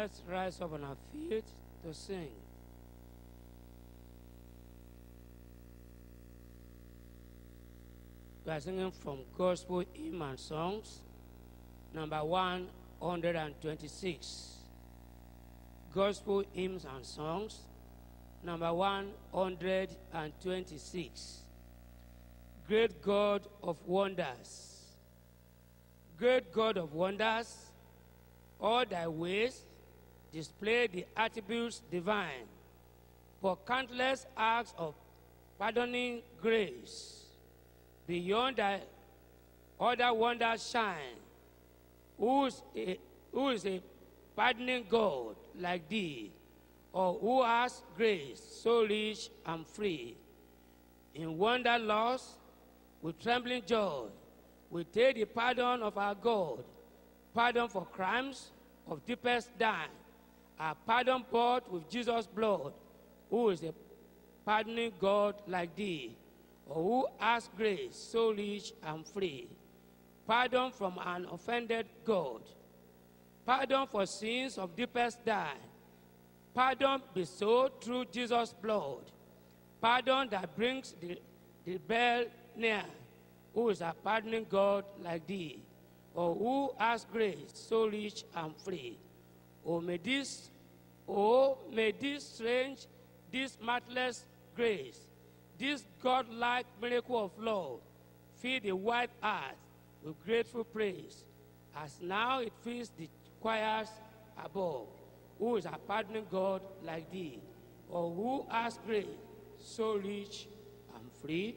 Let's rise up on our feet to sing. We are singing from Gospel Hymn and Songs, number 126. Gospel Hymns and Songs, number 126. Great God of wonders, great God of wonders, all thy ways display the attributes divine, for countless acts of pardoning grace, beyond thy other wonders shine. Who is a, who is a pardoning God like thee, or who has grace so rich and free? In wonder lost, with trembling joy, we take the pardon of our God, pardon for crimes of deepest dye, a pardon bought with Jesus' blood, who is a pardoning God like thee, or who has grace so rich and free, pardon from an offended God, pardon for sins of deepest dye, pardon bestowed through Jesus' blood, pardon that brings the, the bell near, who is a pardoning God like thee, or who has grace so rich and free. Oh, may this, oh, may this strange, this matchless grace, this God-like miracle of love, fill the white earth with grateful praise, as now it fills the choirs above. Who is a pardoning God like thee, or who has grace so rich and free?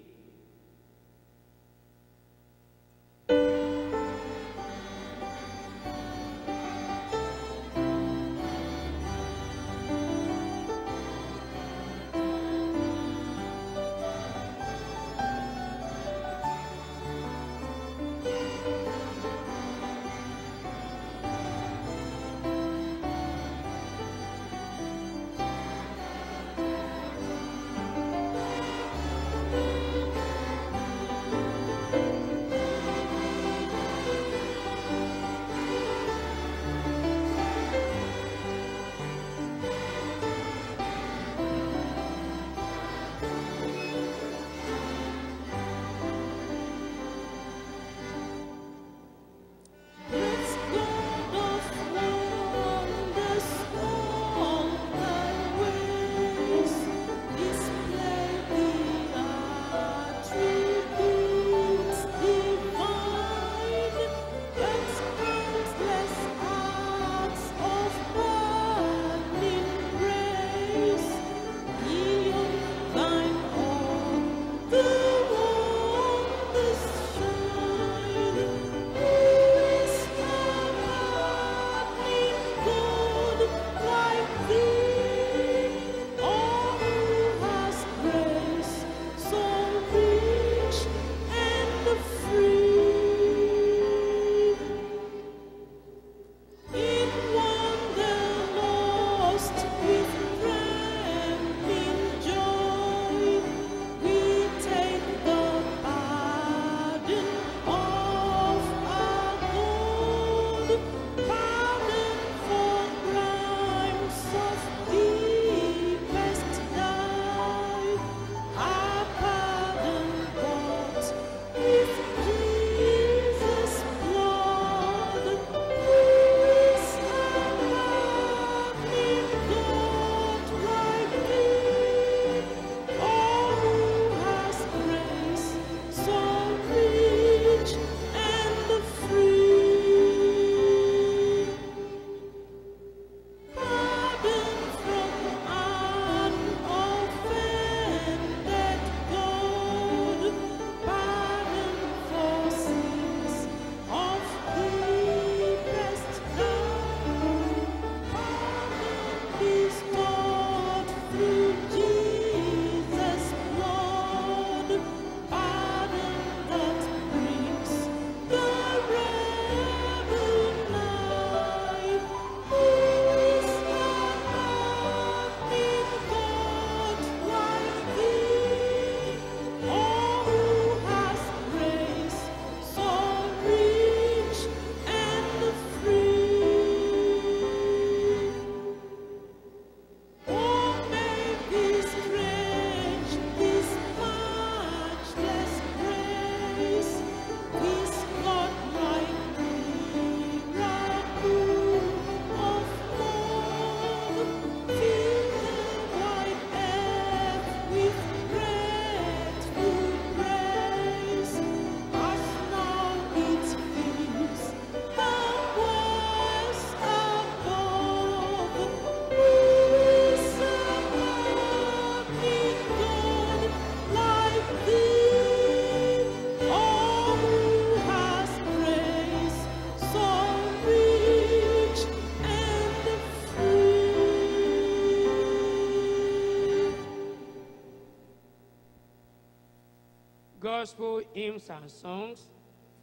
Gospel Hymns and Songs,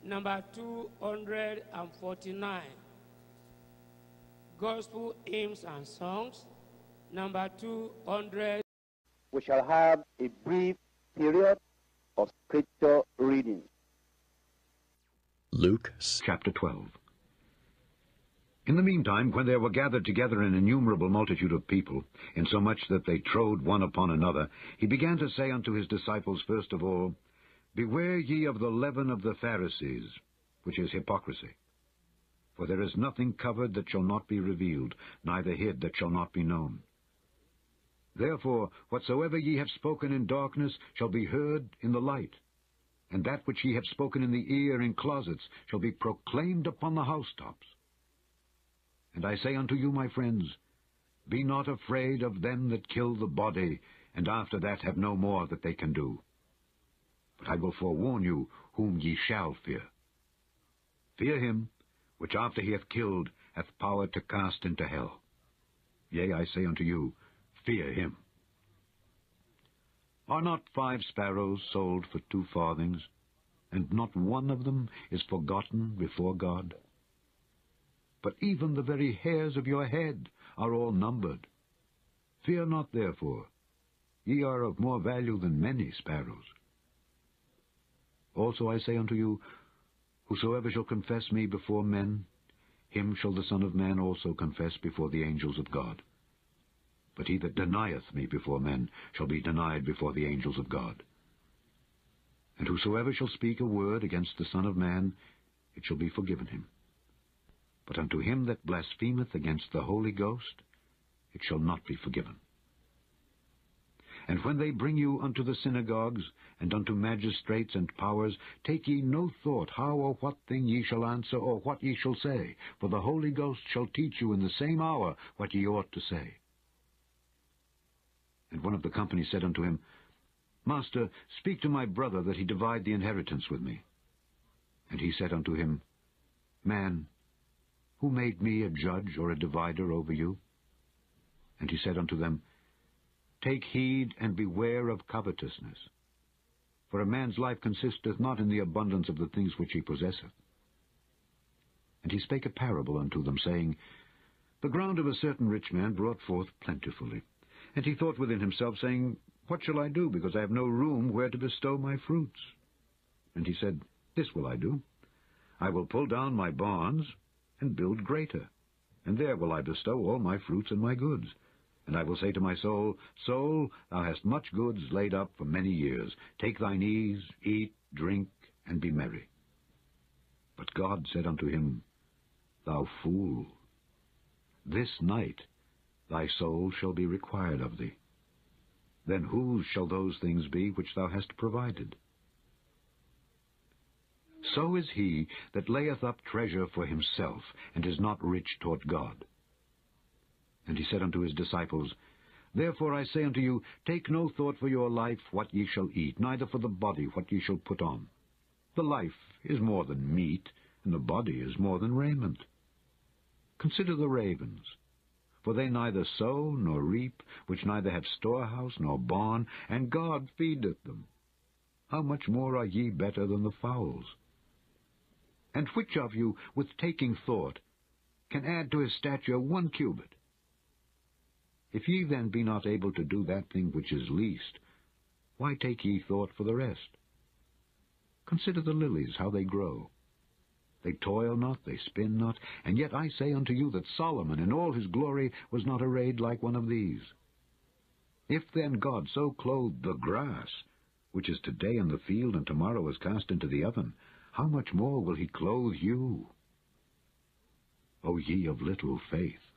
number 249. Gospel Hymns and Songs, number 200. We shall have a brief period of scripture reading. Luke chapter 12. In the meantime, when there were gathered together an innumerable multitude of people, insomuch that they trode one upon another, he began to say unto his disciples first of all, Beware ye of the leaven of the Pharisees, which is hypocrisy. For there is nothing covered that shall not be revealed, neither hid that shall not be known. Therefore, whatsoever ye have spoken in darkness shall be heard in the light, and that which ye have spoken in the ear in closets shall be proclaimed upon the housetops. And I say unto you, my friends, be not afraid of them that kill the body, and after that have no more that they can do. But I will forewarn you whom ye shall fear. Fear him, which after he hath killed hath power to cast into hell. Yea, I say unto you, fear him. Are not five sparrows sold for two farthings, and not one of them is forgotten before God? But even the very hairs of your head are all numbered. Fear not therefore, ye are of more value than many sparrows. Also I say unto you, Whosoever shall confess me before men, him shall the Son of Man also confess before the angels of God. But he that denieth me before men shall be denied before the angels of God. And whosoever shall speak a word against the Son of Man, it shall be forgiven him. But unto him that blasphemeth against the Holy Ghost, it shall not be forgiven. And when they bring you unto the synagogues, and unto magistrates and powers, take ye no thought how or what thing ye shall answer, or what ye shall say, for the Holy Ghost shall teach you in the same hour what ye ought to say. And one of the company said unto him, Master, speak to my brother that he divide the inheritance with me. And he said unto him, Man, who made me a judge or a divider over you? And he said unto them, Take heed and beware of covetousness. For a man's life consisteth not in the abundance of the things which he possesseth. And he spake a parable unto them, saying, The ground of a certain rich man brought forth plentifully. And he thought within himself, saying, What shall I do, because I have no room where to bestow my fruits? And he said, This will I do. I will pull down my barns, and build greater, and there will I bestow all my fruits and my goods. And I will say to my soul, Soul, thou hast much goods laid up for many years. Take thine ease, eat, drink, and be merry. But God said unto him, Thou fool, this night thy soul shall be required of thee. Then whose shall those things be which thou hast provided? So is he that layeth up treasure for himself, and is not rich toward God. And he said unto his disciples, Therefore I say unto you, Take no thought for your life what ye shall eat, neither for the body what ye shall put on. The life is more than meat, and the body is more than raiment. Consider the ravens, for they neither sow nor reap, which neither have storehouse nor barn, and God feedeth them. How much more are ye better than the fowls? And which of you, with taking thought, can add to his stature one cubit? If ye then be not able to do that thing which is least, why take ye thought for the rest? Consider the lilies, how they grow. They toil not, they spin not, and yet I say unto you that Solomon in all his glory was not arrayed like one of these. If then God so clothed the grass, which is today in the field and tomorrow is cast into the oven, how much more will he clothe you? O ye of little faith!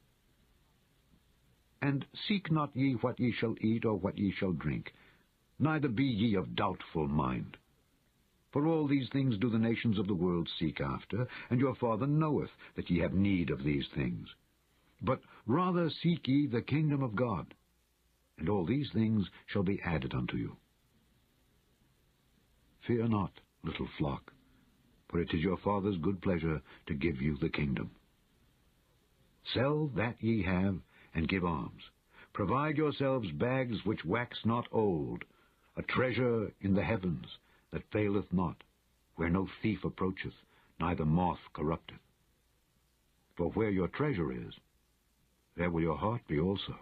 And seek not ye what ye shall eat or what ye shall drink, neither be ye of doubtful mind. For all these things do the nations of the world seek after, and your Father knoweth that ye have need of these things. But rather seek ye the kingdom of God, and all these things shall be added unto you. Fear not, little flock, for it is your Father's good pleasure to give you the kingdom. Sell that ye have, and give alms. Provide yourselves bags which wax not old, a treasure in the heavens, that faileth not, where no thief approacheth, neither moth corrupteth. For where your treasure is, there will your heart be also.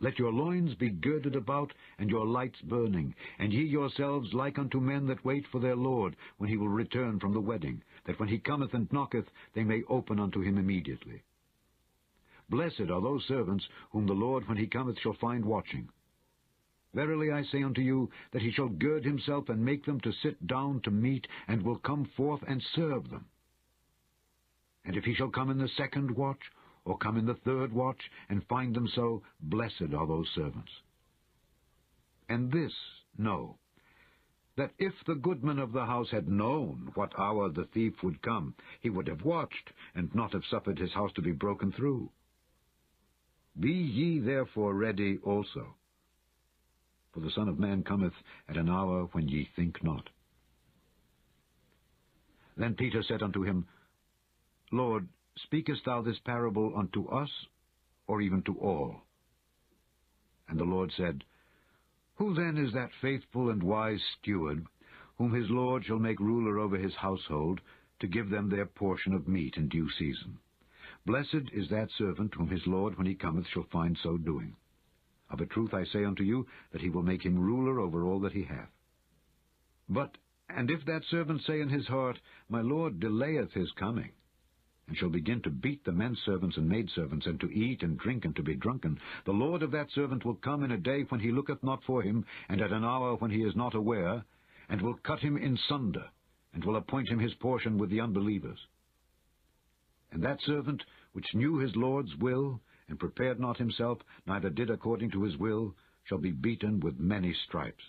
Let your loins be girded about, and your lights burning, and ye yourselves like unto men that wait for their Lord, when he will return from the wedding, that when he cometh and knocketh, they may open unto him immediately. Blessed are those servants whom the Lord, when he cometh, shall find watching. Verily I say unto you, that he shall gird himself and make them to sit down to meat, and will come forth and serve them. And if he shall come in the second watch, or come in the third watch, and find them so, blessed are those servants. And this know, that if the goodman of the house had known what hour the thief would come, he would have watched, and not have suffered his house to be broken through. Be ye therefore ready also, for the Son of Man cometh at an hour when ye think not. Then Peter said unto him, Lord, speakest thou this parable unto us, or even to all? And the Lord said, Who then is that faithful and wise steward, whom his Lord shall make ruler over his household, to give them their portion of meat in due season? Blessed is that servant whom his Lord, when he cometh, shall find so doing. Of a truth I say unto you, that he will make him ruler over all that he hath. But, and if that servant say in his heart, My Lord delayeth his coming, and shall begin to beat the men servants and maidservants, and to eat and drink and to be drunken, the Lord of that servant will come in a day when he looketh not for him, and at an hour when he is not aware, and will cut him in sunder, and will appoint him his portion with the unbelievers. And that servant which knew his Lord's will, and prepared not himself, neither did according to his will, shall be beaten with many stripes.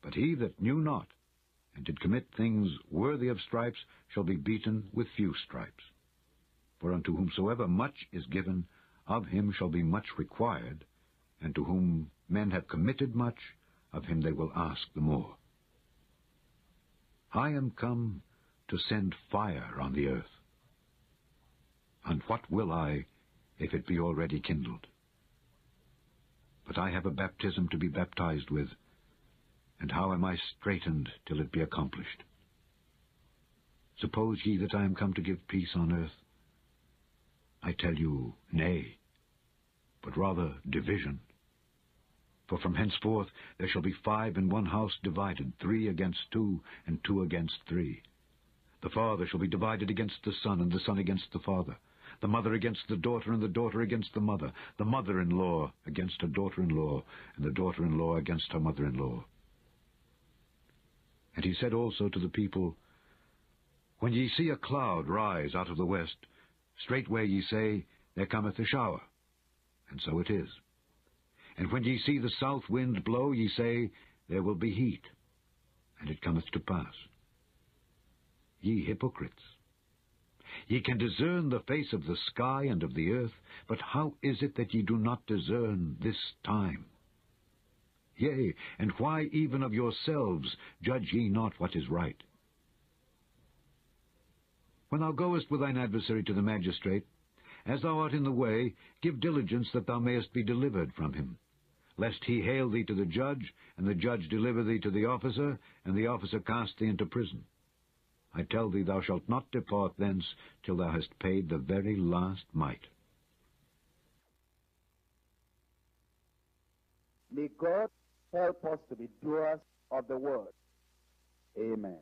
But he that knew not, and did commit things worthy of stripes, shall be beaten with few stripes. For unto whomsoever much is given, of him shall be much required, and to whom men have committed much, of him they will ask the more. I am come to send fire on the earth. And what will I if it be already kindled? But I have a baptism to be baptized with, and how am I straitened till it be accomplished? Suppose ye that I am come to give peace on earth? I tell you, nay, but rather division. For from henceforth there shall be five in one house divided, three against two, and two against three. The father shall be divided against the son, and the son against the father, the mother against the daughter, and the daughter against the mother, the mother-in-law against her daughter-in-law, and the daughter-in-law against her mother-in-law. And he said also to the people, When ye see a cloud rise out of the west, straightway ye say, There cometh a shower. And so it is. And when ye see the south wind blow, ye say, There will be heat. And it cometh to pass. Ye hypocrites! Ye can discern the face of the sky and of the earth, but how is it that ye do not discern this time? Yea, and why even of yourselves judge ye not what is right? When thou goest with thine adversary to the magistrate, as thou art in the way, give diligence that thou mayest be delivered from him, lest he hale thee to the judge, and the judge deliver thee to the officer, and the officer cast thee into prison. I tell thee, thou shalt not depart thence till thou hast paid the very last mite. May God help us to be doers of the word. Amen.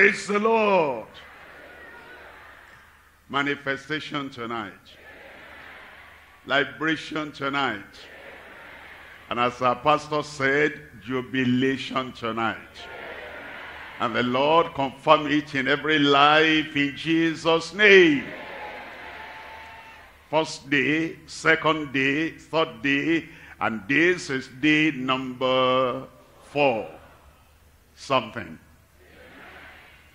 Praise the Lord. Manifestation tonight. Liberation tonight. And as our pastor said, jubilation tonight. And the Lord confirm it in every life in Jesus' name. First day, second day, third day, and this is day number four. Something.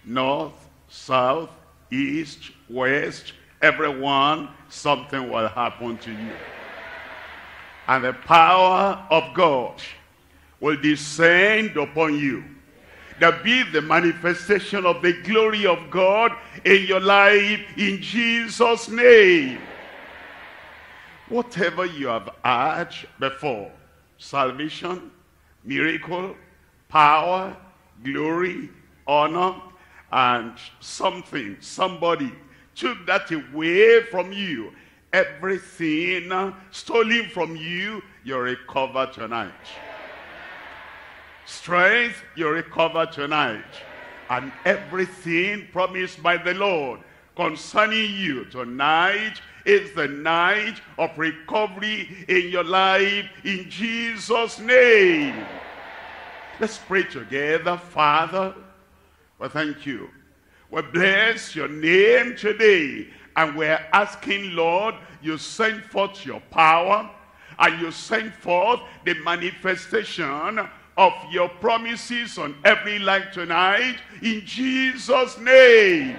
North, south, east, west, everyone, something will happen to you. And the power of God will descend upon you. There be the manifestation of the glory of God in your life in Jesus' name. Whatever you have had before, salvation, miracle, power, glory, honor, and something, somebody took that away from you. Everything stolen from you, you recover tonight. Strength, you recover tonight. And everything promised by the Lord concerning you tonight is the night of recovery in your life in Jesus' name. Let's pray together, Father. Well, thank you. We bless your name today. And we're asking, Lord, you send forth your power and you send forth the manifestation of your promises on every life tonight in Jesus' name.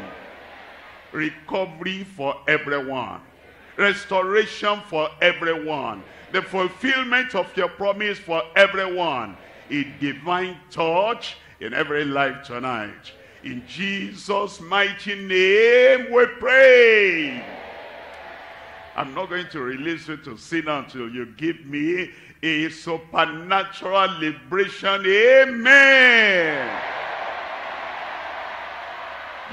Recovery for everyone. Restoration for everyone. The fulfillment of your promise for everyone. A divine touch in every life tonight. In Jesus' mighty name we pray. I'm not going to release you to sin until you give me a supernatural liberation. Amen.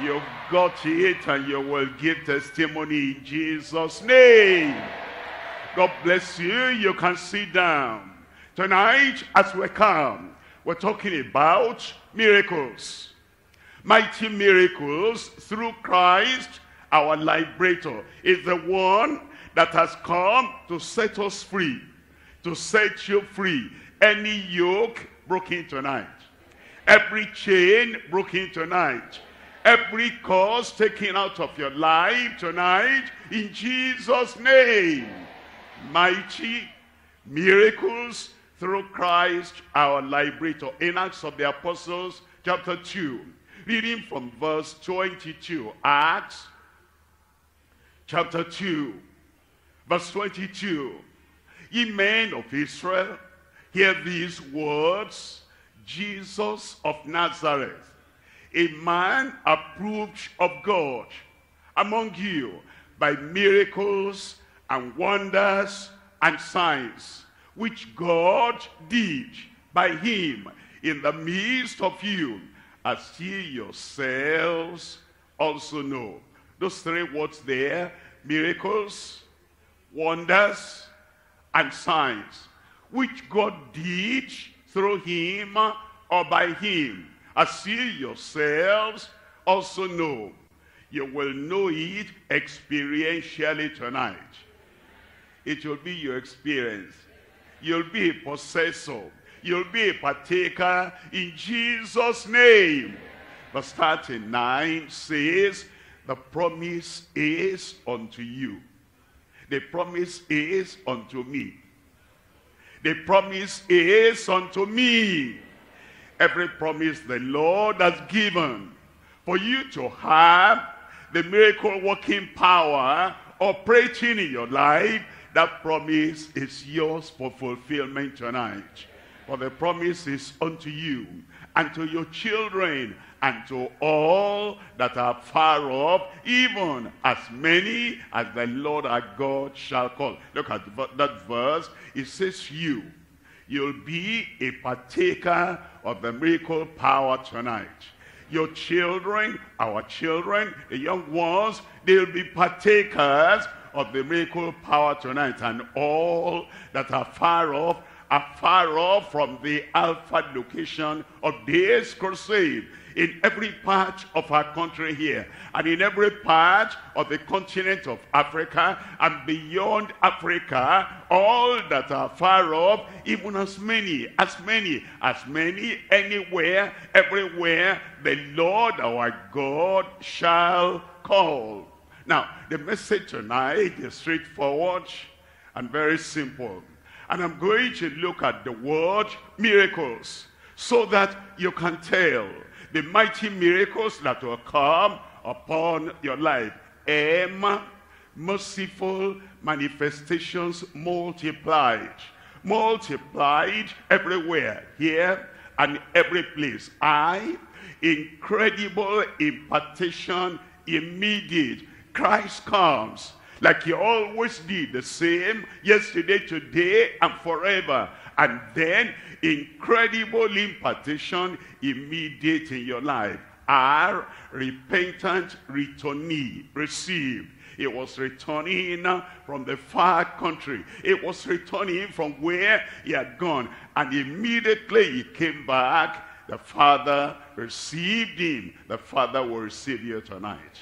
You've got it and you will give testimony in Jesus' name. God bless you. You can sit down. Tonight, as we come, we're talking about miracles. Mighty miracles through Christ, our liberator, is the one that has come to set us free, to set you free. Any yoke broken tonight, every chain broken tonight, every cause taken out of your life tonight, in Jesus' name. Mighty miracles through Christ our liberator. In Acts of the Apostles, chapter 2, reading from verse 22. Acts, chapter 2, verse 22. Ye men of Israel, hear these words, Jesus of Nazareth, a man approved of God among you by miracles and wonders and signs, which God did by him in the midst of you, as ye yourselves also know. Those three words there, miracles, wonders, and signs, which God did through him or by him, as ye yourselves also know. You will know it experientially tonight. It will be your experience. You'll be a possessor. You'll be a partaker in Jesus' name. Verse 39 says, the promise is unto you. The promise is unto me. The promise is unto me. Every promise the Lord has given for you to have the miracle working power operating in your life, that promise is yours for fulfillment tonight. For the promise is unto you and to your children and to all that are far off, even as many as the Lord our God shall call. Look at that verse. It says you. You'll be a partaker of the miracle power tonight. Your children, our children, the young ones, they'll be partakers of the miracle power tonight. And all that are far off are far off from the alpha location of this crusade in every part of our country here and in every part of the continent of Africa and beyond Africa, all that are far off, even as many, as many, as many, anywhere, everywhere, the Lord our God shall call. Now, the message tonight is straightforward and very simple. And I'm going to look at the word miracles so that you can tell the mighty miracles that will come upon your life. M, merciful manifestations multiplied. Multiplied everywhere, here and every place. I, incredible impartation, immediate. Christ comes like he always did, the same yesterday, today, and forever. And then incredible impartation immediate in your life. Our repentant returnee received. It was returning from the far country. It was returning from where he had gone. And immediately he came back. The Father received him. The Father will receive you tonight.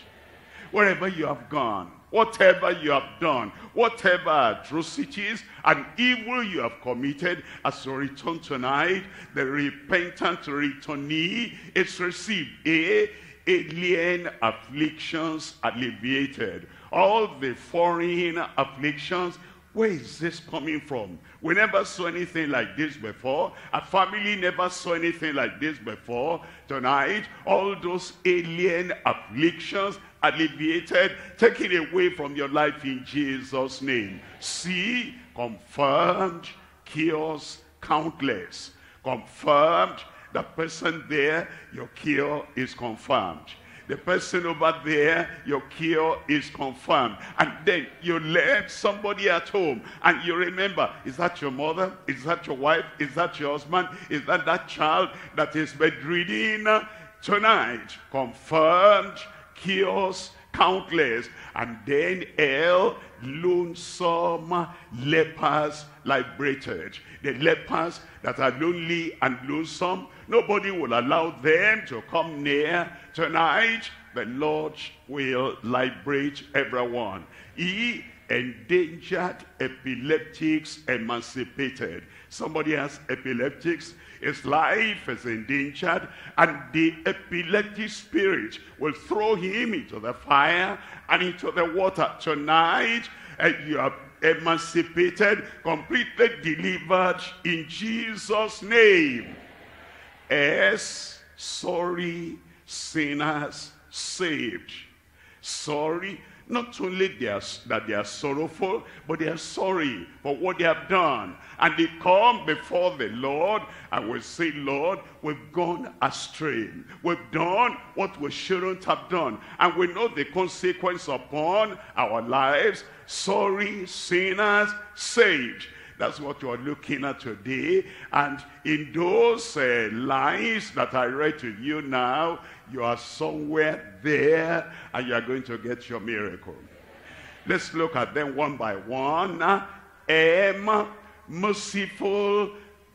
Wherever you have gone, whatever you have done, whatever atrocities and evil you have committed, as you return tonight, the repentant returnee is received. A, alien afflictions alleviated. All the foreign afflictions where is this coming from? We never saw anything like this before. A family never saw anything like this before. Tonight, all those alien afflictions alleviated, taken away from your life in Jesus' name. See, confirmed, cures countless. Confirmed, the person there, your cure is confirmed. The person over there, your cure is confirmed. And then you left somebody at home and you remember, is that your mother? Is that your wife? Is that your husband? Is that that child that is bedridden? Tonight, confirmed, cures countless. And then L, lonesome lepers liberated. The lepers that are lonely and lonesome, nobody will allow them to come near. Tonight, the Lord will liberate everyone. He endangered epileptics emancipated. Somebody has epileptics, his life is endangered, and the epileptic spirit will throw him into the fire and into the water. Tonight, uh, you are emancipated, completely delivered in Jesus' name. As sorry sinners saved. Sorry not only they are, that they are sorrowful, but they are sorry for what they have done. And they come before the Lord and will say, Lord, we've gone astray. We've done what we shouldn't have done. And we know the consequence upon our lives. Sorry, sinners, saved. That's what you're looking at today. And in those uh, lines that I read to you now, you are somewhere there and you are going to get your miracle. Let's look at them one by one. M, merciful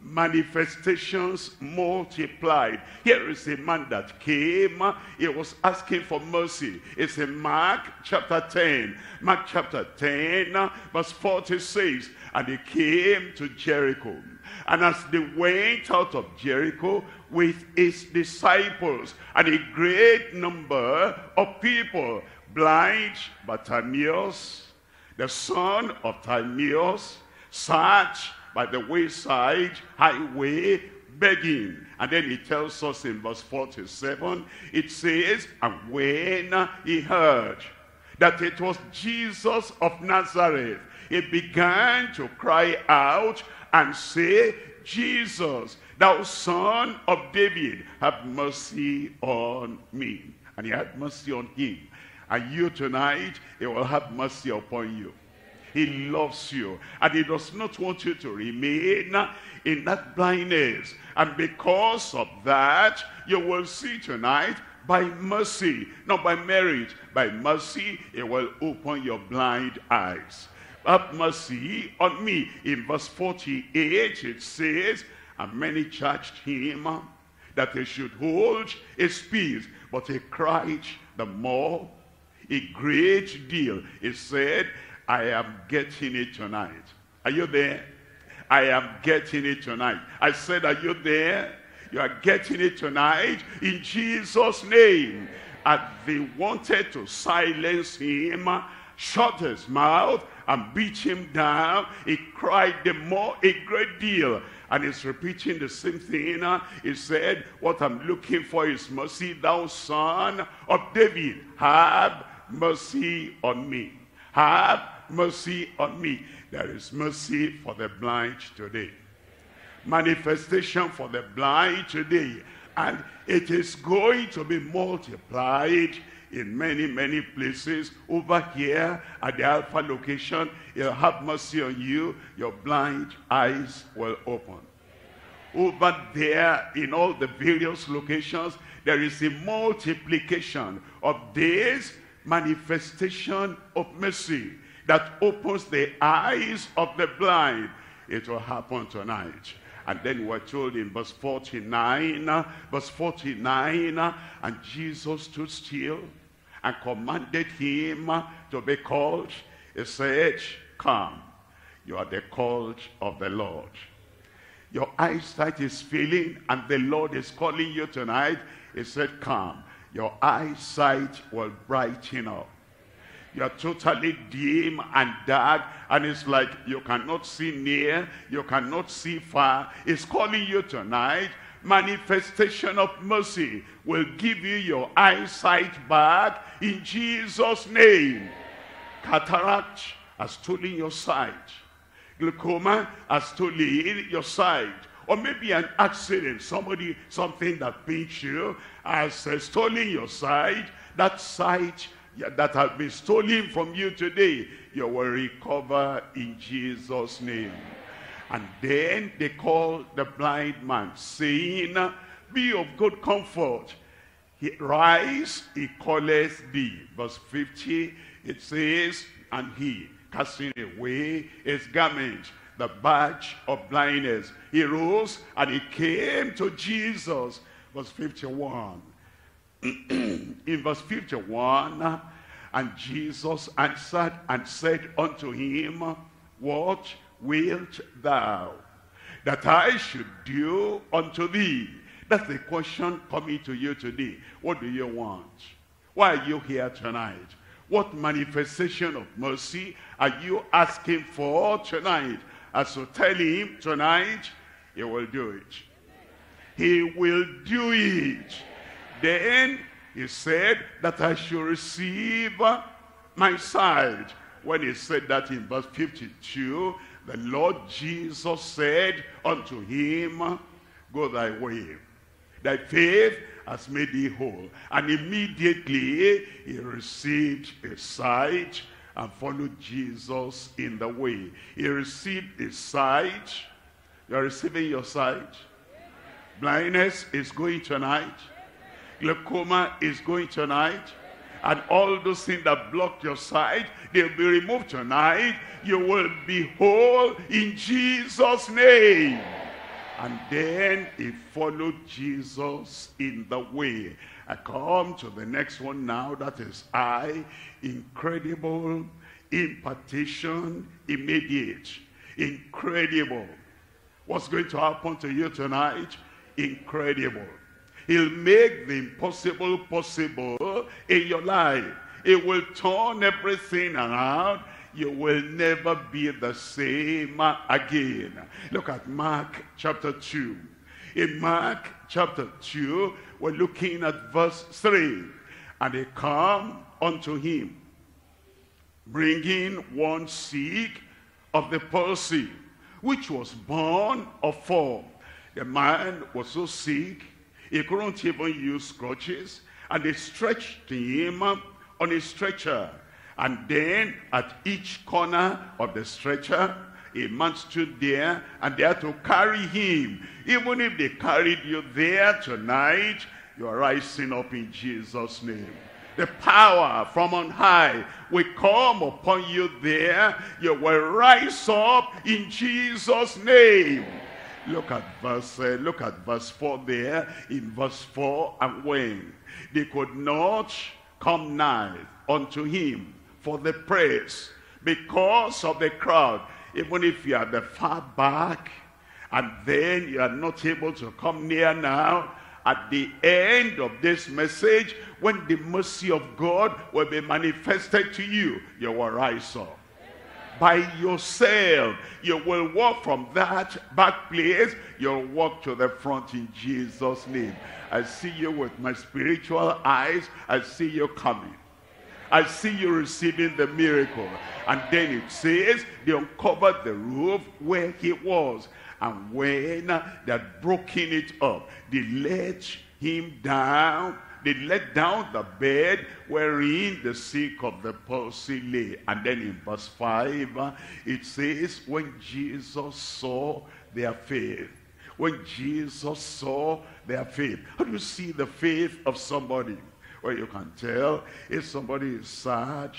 manifestations multiplied. Here is a man that came, he was asking for mercy. It's in Mark chapter 10. Mark chapter 10, verse 46. And he came to Jericho. And as they went out of Jericho with his disciples and a great number of people, blind Bartimaeus, the son of Timaeus, sat by the wayside highway begging. And then he tells us in verse 47, it says, and when he heard that it was Jesus of Nazareth, he began to cry out and say, Jesus, thou son of David, have mercy on me. And he had mercy on him. And you tonight, he will have mercy upon you. He loves you. And he does not want you to remain in that blindness. And because of that, you will see tonight, by mercy, not by merit, by mercy, it will open your blind eyes have mercy on me. In verse 48 it says, and many charged him that he should hold his peace. But he cried the more, a great deal. He said, I am getting it tonight. Are you there? I am getting it tonight. I said, are you there? You are getting it tonight in Jesus' name. And they wanted to silence him, shut his mouth, and beat him down. He cried the more a great deal. And he's repeating the same thing. He said, what I'm looking for is mercy, thou son of David. Have mercy on me. Have mercy on me. There is mercy for the blind today. Manifestation for the blind today. And it is going to be multiplied in many, many places. Over here at the Alpha location, he'll have mercy on you. Your blind eyes will open. Over there in all the various locations, there is a multiplication of this manifestation of mercy that opens the eyes of the blind. It will happen tonight. And then we're told in verse 49, verse 49, and Jesus stood still and commanded him to be called. He said, come, you are the called of the Lord. Your eyesight is failing and the Lord is calling you tonight. He said, come, your eyesight will brighten up. You're totally dim and dark and it's like you cannot see near, you cannot see far. It's calling you tonight. Manifestation of mercy will give you your eyesight back in Jesus' name. Cataract has stolen your sight. Glaucoma has stolen your sight. Or maybe an accident, somebody, something that pinch you has uh, stolen your sight. That sight that has been stolen from you today, you will recover in Jesus' name. And then they called the blind man, saying, Be of good comfort. He rise, he calleth thee. Verse 50, it says, And he, casting away his garment, the badge of blindness, he rose and he came to Jesus. Verse 51. in verse 51, and Jesus answered and said unto him, What wilt thou that I should do unto thee? That's the question coming to you today. What do you want? Why are you here tonight? What manifestation of mercy are you asking for tonight? As to tell him tonight, he will do it. He will do it. Then he said that I should receive my sight. When he said that in verse 52, the Lord Jesus said unto him, Go thy way. Thy faith has made thee whole. And immediately he received his sight and followed Jesus in the way. He received his sight. You're receiving your sight. Blindness is going tonight. Glaucoma is going tonight. And all those things that block your sight, they'll be removed tonight. You will be whole in Jesus' name. And then he followed Jesus in the way. I come to the next one now. That is I. Incredible impartation immediate. Incredible. What's going to happen to you tonight? Incredible. He'll make the impossible possible in your life. It will turn everything around. You will never be the same again. Look at Mark chapter 2. In Mark chapter 2, we're looking at verse 3. And they come unto him, bringing one sick of the palsy, which was borne of four. The man was so sick, he couldn't even use crutches. And they stretched him on a stretcher. And then at each corner of the stretcher, a man stood there and they had to carry him. Even if they carried you there tonight, you are rising up in Jesus' name. The power from on high will come upon you there. You will rise up in Jesus' name. Look at verse, uh, look at verse 4 there. In verse 4, and when they could not come nigh unto him for the praise because of the crowd. Even if you are the far back, and then you are not able to come near now, at the end of this message, when the mercy of God will be manifested to you, you will rise up by yourself. You will walk from that back place. You'll walk to the front in Jesus' name. I see you with my spiritual eyes. I see you coming. I see you receiving the miracle. And then it says, they uncovered the roof where he was. And when they had broken it up, they let him down they let down the bed wherein the sick of the palsy lay. And then in verse 5, uh, it says, when Jesus saw their faith, when Jesus saw their faith. How do you see the faith of somebody? Well, you can tell if somebody is sad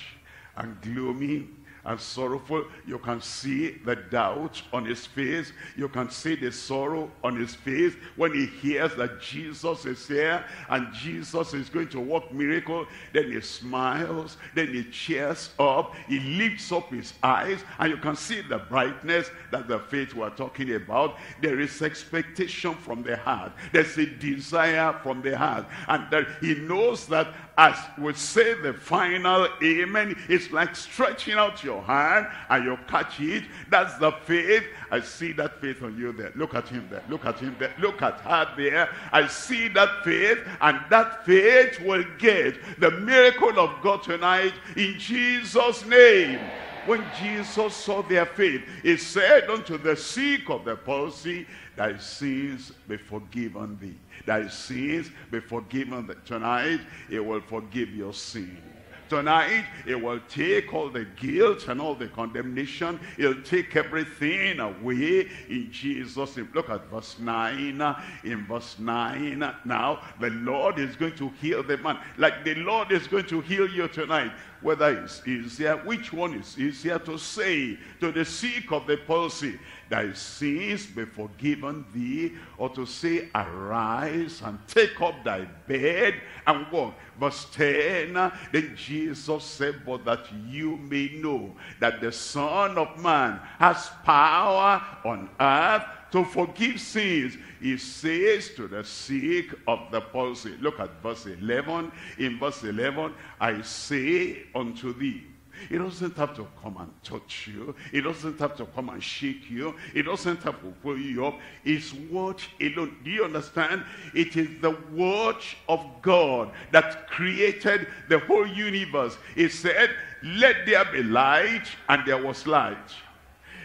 and gloomy and sorrowful. You can see the doubt on his face. You can see the sorrow on his face when he hears that Jesus is here and Jesus is going to work miracle. Then he smiles. Then he cheers up. He lifts up his eyes and you can see the brightness that the faith we're talking about. There is expectation from the heart. There's a desire from the heart. And that he knows that as we say the final amen, it's like stretching out your hand and you catch it. That's the faith. I see that faith on you there. Look at him there. Look at him there. Look at her there. I see that faith and that faith will get the miracle of God tonight in Jesus' name when Jesus saw their faith, he said unto the sick of the palsy, thy sins be forgiven thee thy sins be forgiven. Tonight, he will forgive your sin. Tonight, it will take all the guilt and all the condemnation. He'll take everything away in Jesus'. Look at verse 9. In verse 9, now, the Lord is going to heal the man. Like the Lord is going to heal you tonight whether it's easier, which one is easier to say to the sick of the palsy, thy sins be forgiven thee, or to say, arise and take up thy bed and walk. Verse 10, then Jesus said, but that you may know that the Son of Man has power on earth to forgive sins. He says to the sick of the palsy. Look at verse 11. In verse 11, I say unto thee, it doesn't have to come and touch you. It doesn't have to come and shake you. It doesn't have to pull you up. It's word alone. Do you understand? It is the word of God that created the whole universe. It said, let there be light, and there was light.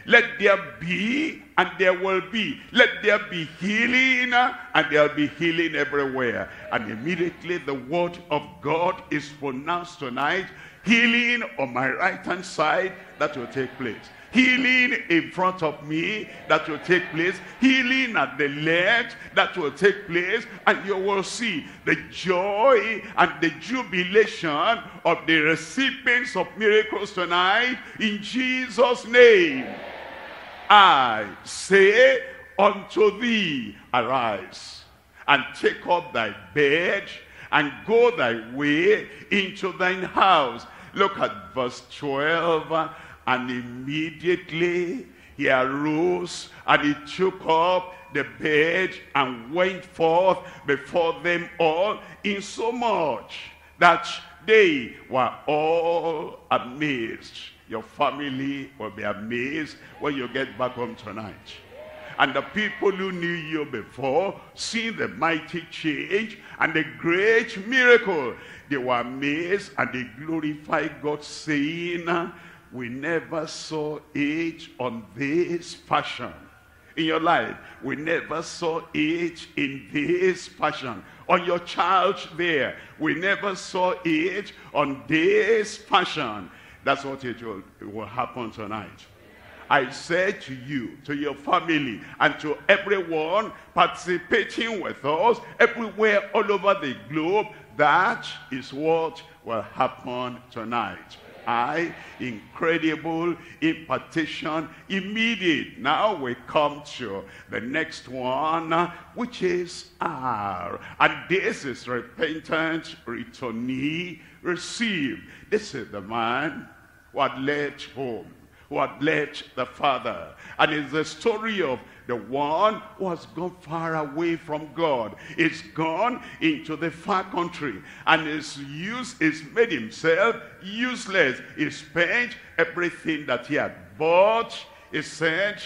Let there be and there will be. Let there be healing and there'll be healing everywhere. And immediately the word of God is pronounced tonight. Healing on my right hand side, that will take place healing in front of me that will take place, healing at the left that will take place, and you will see the joy and the jubilation of the recipients of miracles tonight in Jesus' name. I say unto thee, arise and take up thy bed and go thy way into thine house. Look at verse 12. And immediately he arose and he took up the bed and went forth before them all in so much that they were all amazed your family will be amazed when you get back home tonight. And the people who knew you before, seeing the mighty change and the great miracle, they were amazed and they glorified God saying, we never saw it on this fashion in your life. We never saw it in this fashion. On your child there, we never saw it on this fashion. That's what it will, it will happen tonight. I said to you, to your family, and to everyone participating with us everywhere all over the globe, that is what will happen tonight. I, incredible impartation, immediate. Now we come to the next one, which is R. And this is repentant, returnee, receive. This is the man who had left home, who had left the father. And it's the story of the one who has gone far away from God is gone into the far country and is used is made himself useless. He spent everything that he had bought. He said,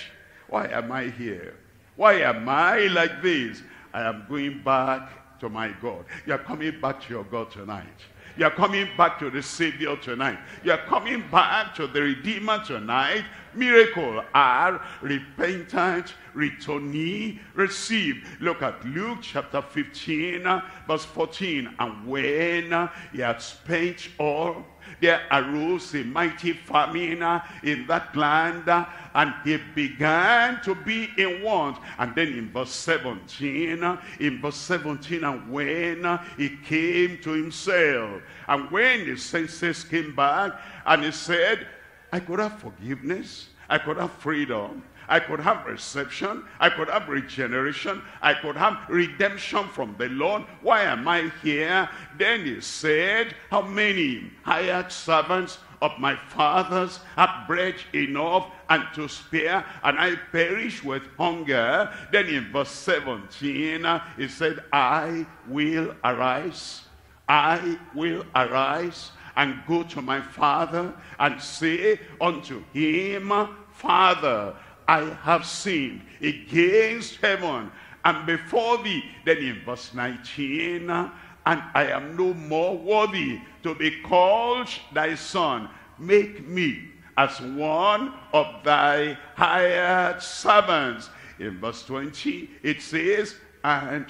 why am I here? Why am I like this? I am going back to my God. You are coming back to your God tonight. You are coming back to the Savior tonight. You are coming back to the Redeemer tonight. Miracle are repentant, returnee, receive. Look at Luke chapter 15, verse 14. And when he had spent all there arose a mighty famine in that land and he began to be in want. And then in verse 17 in verse 17 and when he came to himself and when his senses came back and he said i could have forgiveness. I could have freedom I could have reception. I could have regeneration. I could have redemption from the Lord. Why am I here? Then he said, how many hired servants of my fathers have bread enough and to spare, and I perish with hunger. Then in verse 17, he said, I will arise. I will arise and go to my father and say unto him, Father, I have sinned against heaven and before thee. Then in verse 19, and I am no more worthy to be called thy son. Make me as one of thy hired servants. In verse 20, it says, and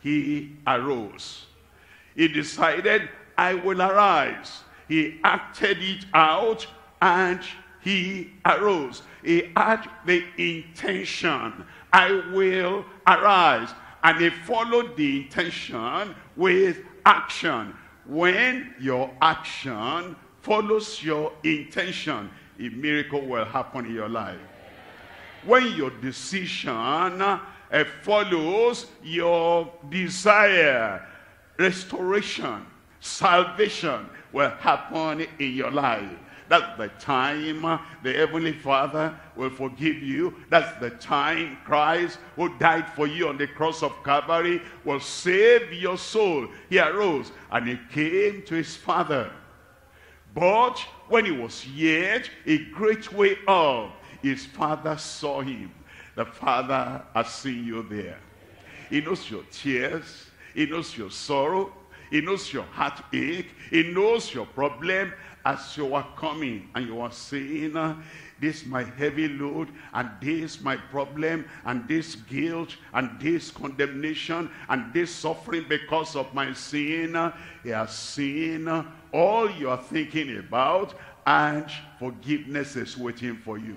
he arose. He decided, I will arise. He acted it out and he arose. He had the intention, I will arise. And he followed the intention with action. When your action follows your intention, a miracle will happen in your life. When your decision uh, follows your desire, restoration, salvation will happen in your life. That's the time uh, the Heavenly Father will forgive you. That's the time Christ, who died for you on the cross of Calvary, will save your soul. He arose and he came to his Father. But when he was yet a great way off, his Father saw him. The Father has seen you there. He knows your tears. He knows your sorrow. He knows your heartache. He knows your problem as you are coming and you are saying, uh, this my heavy load and this my problem and this guilt and this condemnation and this suffering because of my sin he has seen all you are thinking about and forgiveness is waiting for you.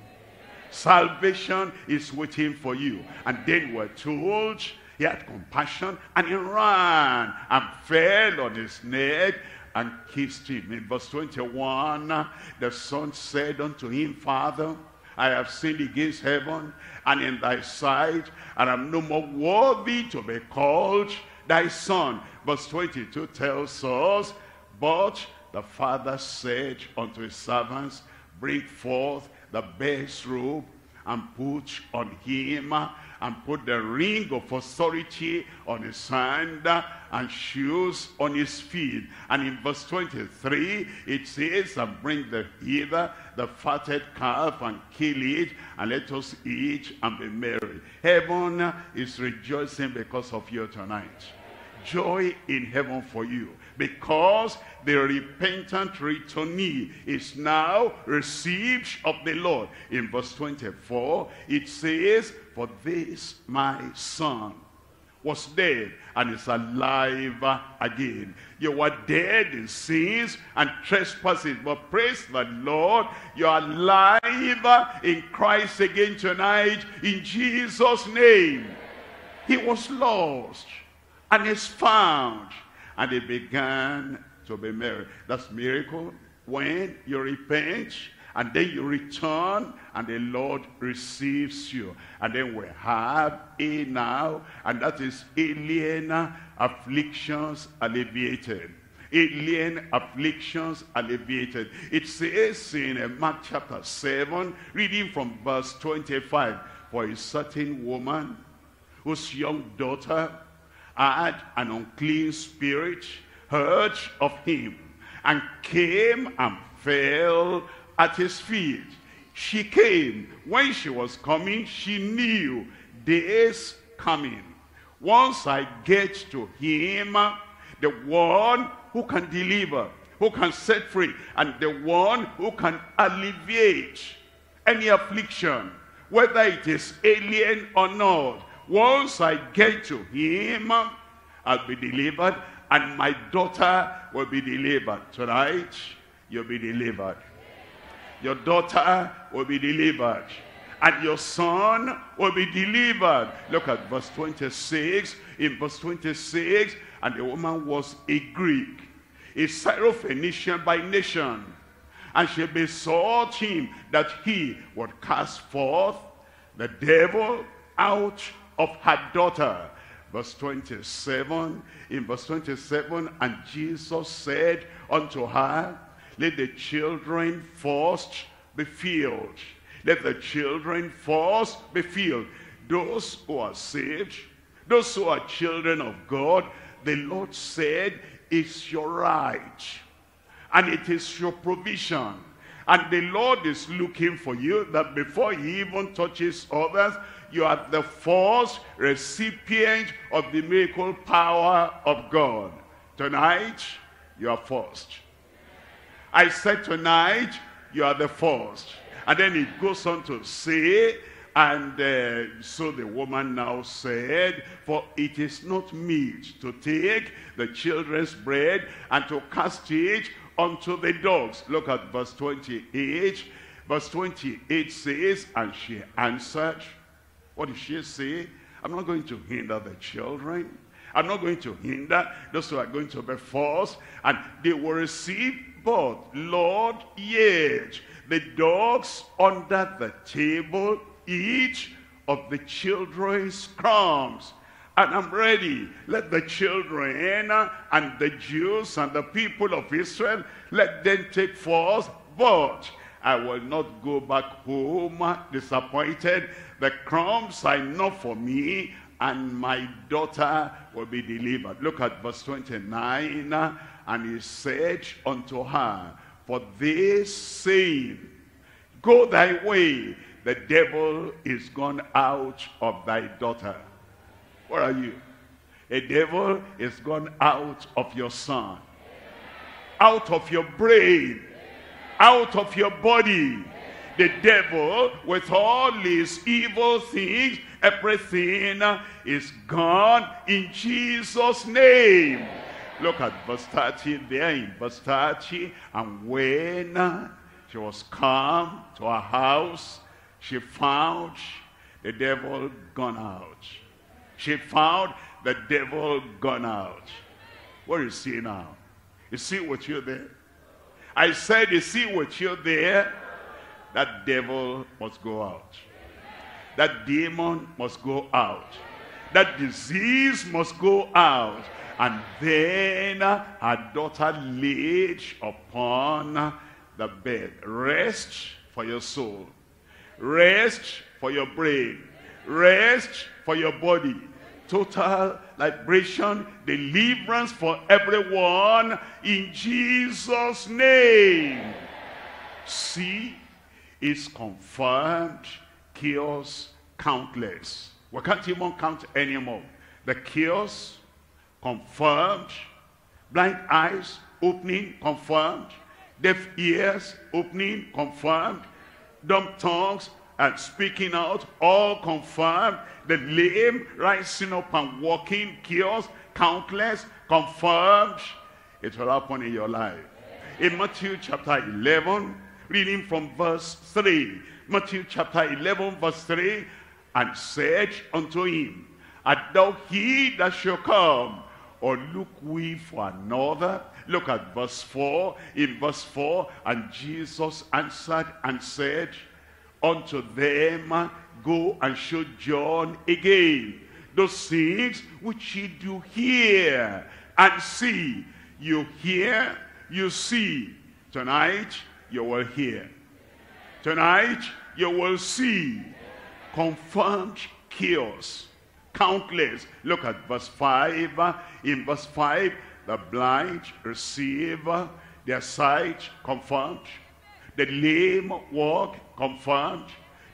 Salvation is waiting for you. And then we're told he had compassion and he ran and fell on his neck and kissed him. In verse 21, the son said unto him, Father, I have sinned against heaven and in thy sight, and I'm no more worthy to be called thy son. Verse 22 tells us, But the father said unto his servants, Bring forth the best robe and put on him and put the ring of authority on his hand and shoes on his feet. And in verse 23, it says, and bring the hither the fatted calf and kill it, and let us eat and be merry. Heaven is rejoicing because of you tonight. Joy in heaven for you because the repentant returnee is now received of the Lord. In verse 24, it says, For this my son was dead and is alive again. You were dead in sins and trespasses, but praise the Lord, you are alive in Christ again tonight in Jesus' name. He was lost and is found And they began to be merry. That's miracle. When you repent, and then you return, and the Lord receives you. And then we have a now, and that is alien afflictions alleviated alien afflictions alleviated. It says in uh, Mark chapter 7, reading from verse 25, For a certain woman whose young daughter had an unclean spirit, heard of him, and came and fell at his feet. She came. When she was coming, she knew days coming. Once I get to him, the one who can deliver, who can set free, and the one who can alleviate any affliction, whether it is alien or not. Once I get to him, I'll be delivered, and my daughter will be delivered. Tonight, you'll be delivered. Your daughter will be delivered. And your son will be delivered. Look at verse 26. In verse 26, and the woman was a Greek, a Syrophoenician by nation. And she besought him that he would cast forth the devil out of her daughter. Verse 27, in verse 27, and Jesus said unto her, let the children first be filled. Let the children first be filled. Those who are saved, those who are children of God, the Lord said, it's your right. And it is your provision. And the Lord is looking for you that before he even touches others, you are the first recipient of the miracle power of God. Tonight, you are first. I said tonight, you are the first. And then it goes on to say, and uh, so the woman now said, For it is not meet to take the children's bread and to cast it unto the dogs. Look at verse 28. Verse 28 says, And she answered, What did she say? I'm not going to hinder the children. I'm not going to hinder those who are going to be forced. And they will receive both, Lord, yet the dogs under the table eat of the children's crumbs. And I'm ready. Let the children and the Jews and the people of Israel, let them take force. But I will not go back home disappointed. The crumbs are not for me, and my daughter will be delivered. Look at verse 29. And he said unto her, For this saying, Go thy way, the devil is gone out of thy daughter. Where are you? A devil is gone out of your son. Out of your brain. Out of your body. The devil, with all his evil things, everything is gone in Jesus' name. Look at verse 30 there in verse 30. And when she was come to her house, she found the devil gone out. She found the devil gone out. What is he now? Is he with you there? I said, is he with you're there? That devil must go out. That demon must go out. That disease must go out. And then her daughter laid upon the bed. Rest for your soul. Rest for your brain. Rest for your body. Total liberation, deliverance for everyone in Jesus' name. See, it's confirmed, cures countless. We can't even count anymore. The cures confirmed. Blind eyes opening, confirmed. Deaf ears opening, confirmed. Dumb tongues and speaking out, all confirmed. The lame rising up and walking, cures, countless, confirmed. It will happen in your life. In Matthew chapter 11, reading from verse 3. Matthew chapter 11, verse 3, and said unto him, Art thou he that shall come, or look we for another? Look at verse 4. In verse 4, and Jesus answered and said unto them, Go and show John again those things which ye do hear and see. You hear, you see. Tonight, you will hear. Tonight, you will see. Confirmed cures. Countless. Look at verse 5. In verse 5, the blind receive their sight confirmed. The lame walk confirmed.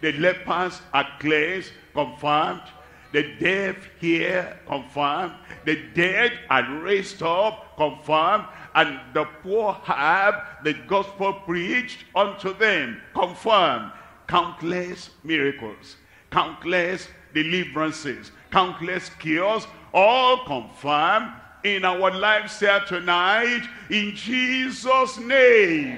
The lepers are cleansed confirmed. The deaf hear confirmed. The dead are raised up confirmed. And the poor have the gospel preached unto them confirmed. Countless miracles. Countless deliverances. Countless cures. All confirmed in our lives here tonight in Jesus name.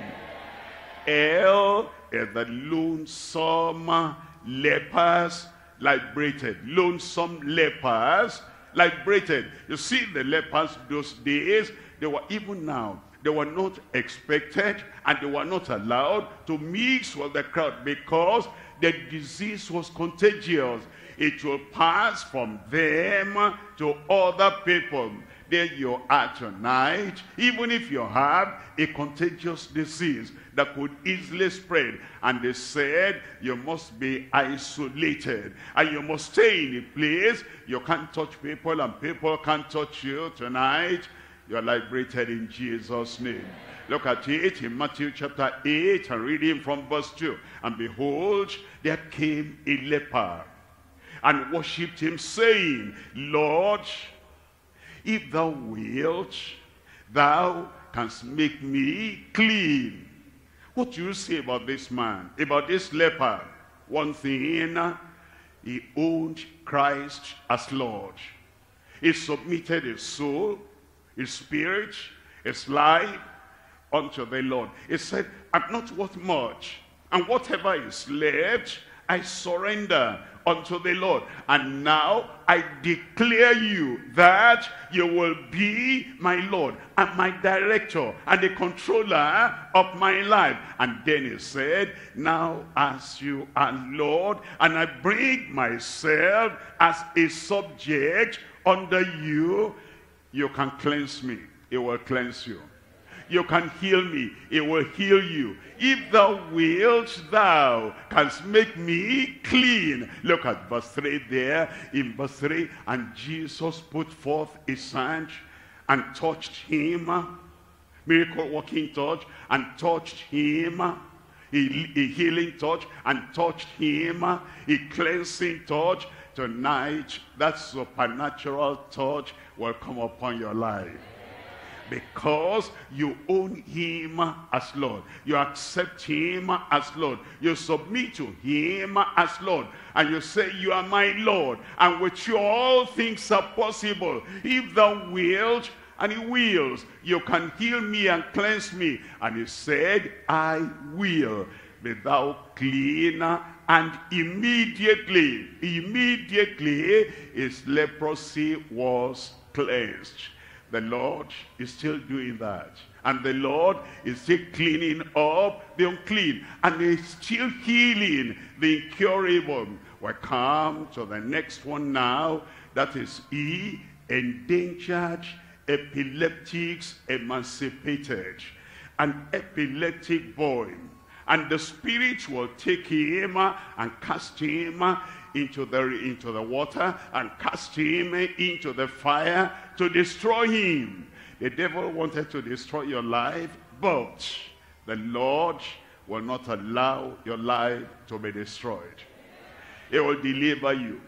L is the lonesome lepers liberated. Lonesome lepers liberated. You see the lepers those days, they were even now, they were not expected and they were not allowed to mix with the crowd because the disease was contagious. It will pass from them to other people there you are tonight, even if you have a contagious disease that could easily spread. And they said you must be isolated and you must stay in a place you can't touch people and people can't touch you tonight. You're liberated in Jesus' name. Look at it in Matthew chapter 8 and reading from verse 2. And behold, there came a leper and worshipped him, saying, Lord, if thou wilt, thou canst make me clean. What do you say about this man, about this leper? One thing, he owned Christ as Lord. He submitted his soul, his spirit, his life unto the Lord. He said, I'm not worth much, and whatever is left, I surrender unto the Lord. And now I declare you that you will be my Lord and my director and the controller of my life. And then he said, now as you are Lord, and I bring myself as a subject under you, you can cleanse me. It will cleanse you you can heal me. It will heal you. If thou wilt, thou canst make me clean. Look at verse 3 there. In verse 3, and Jesus put forth his hand and touched him. Miracle working touch and touched him. A, a healing touch and touched him. A cleansing touch. Tonight, that supernatural touch will come upon your life because you own him as Lord. You accept him as Lord. You submit to him as Lord. And you say, you are my Lord. And with you all things are possible. If thou wilt, and he wills, you can heal me and cleanse me. And he said, I will be thou clean and immediately, immediately his leprosy was cleansed. The Lord is still doing that. And the Lord is still cleaning up the unclean. And he's still healing the incurable. We come to the next one now. That is E, endangered epileptics emancipated. An epileptic boy. And the spirit will take him and cast him into the, into the water and cast him into the fire to destroy him. The devil wanted to destroy your life, but the Lord will not allow your life to be destroyed. He will deliver you.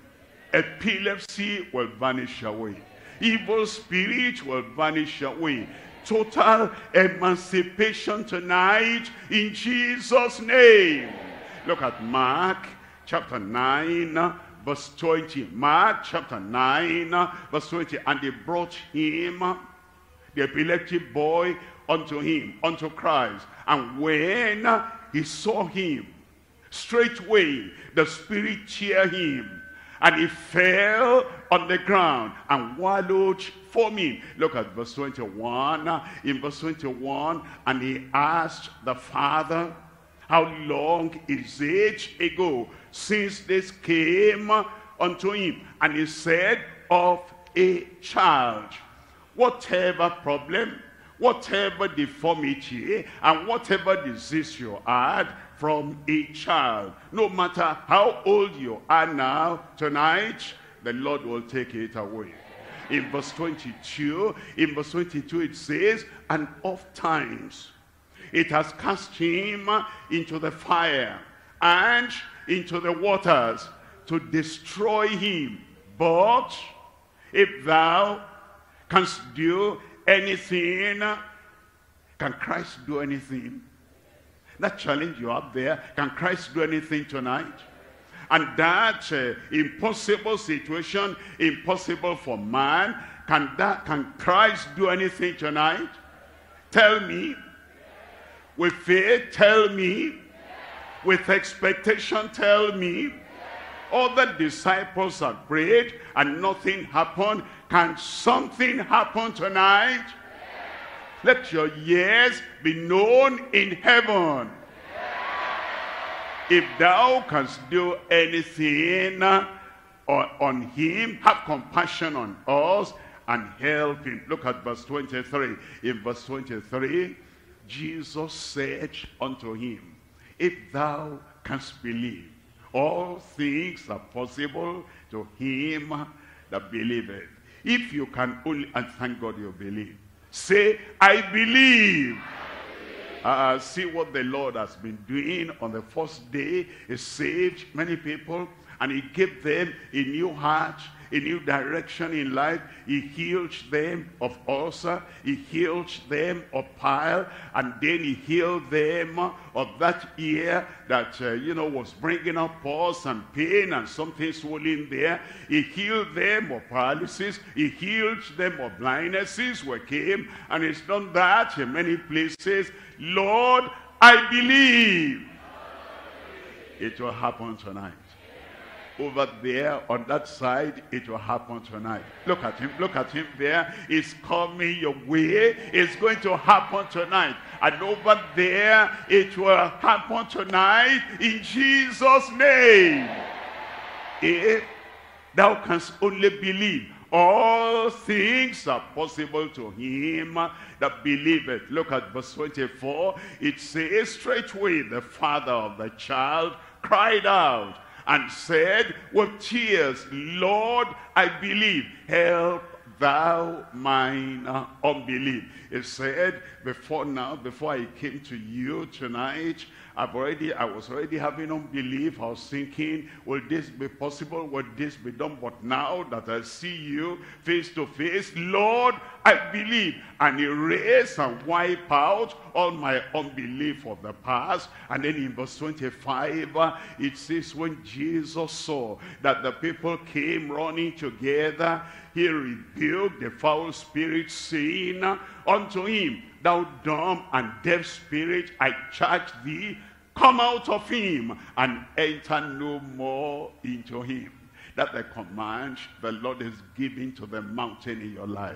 Epilepsy will vanish away. Evil spirit will vanish away. Total emancipation tonight in Jesus' name. Look at Mark chapter 9, verse 20. Mark chapter 9, verse 20. And they brought him, the epileptic boy, unto him, unto Christ. And when he saw him, straightway the spirit cheered him. And he fell on the ground and wallowed foaming. Look at verse 21. In verse 21, and he asked the father, how long is it ago since this came unto him? And he said, of a child. Whatever problem, whatever deformity, and whatever disease you had from a child, no matter how old you are now, tonight, the Lord will take it away. In verse 22, in verse 22 it says, and oft times it has cast him into the fire and into the waters to destroy him. But if thou canst do anything, can Christ do anything? That challenge you have there, can Christ do anything tonight? And that uh, impossible situation, impossible for man, can, that, can Christ do anything tonight? Tell me, with faith, tell me. With expectation, tell me. All the disciples are prayed and nothing happened. Can something happen tonight? Let your yes be known in heaven. If thou canst do anything uh, on, on him, have compassion on us and help him. Look at verse 23. In verse 23, Jesus said unto him, If thou canst believe, all things are possible to him that believeth. If you can only, and thank God you believe. Say, I believe. Uh, see what the Lord has been doing on the first day. He saved many people and he gave them a new heart, a new direction in life. He healed them of ulcer. He healed them of pile. And then he healed them of that ear that, uh, you know, was bringing up pulse and pain and something swollen there. He healed them of paralysis. He healed them of blindnesses where came. And he's done that in many places. Lord, I believe. It will happen tonight over there on that side, it will happen tonight. Look at him, look at him there. It's coming your way. It's going to happen tonight. And over there, it will happen tonight in Jesus' name. If thou canst only believe, all things are possible to him that believeth. Look at verse 24. It says, straightway the father of the child cried out and said with tears, Lord, I believe, help thou mine unbelief. He said, before now, before I came to you tonight, I've already, I was already having unbelief. I was thinking, will this be possible? Will this be done? But now that I see you face to face, Lord, I believe. And erase and wipe out all my unbelief of the past. And then in verse 25, uh, it says, when Jesus saw that the people came running together, he rebuked the foul spirit, saying unto him, Thou dumb and deaf spirit, I charge thee, come out of him and enter no more into him. That the command the Lord is giving to the mountain in your life.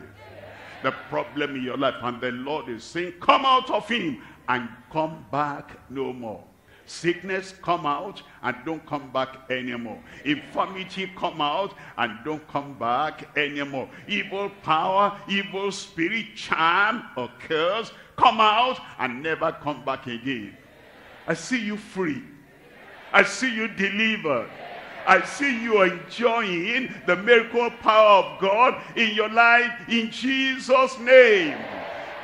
The problem in your life. And the Lord is saying, come out of him and come back no more. Sickness come out and don't come back anymore. Infirmity come out and don't come back anymore. Evil power, evil spirit, charm or curse come out and never come back again. I see you free. I see you delivered. I see you enjoying the miracle power of God in your life in Jesus' name.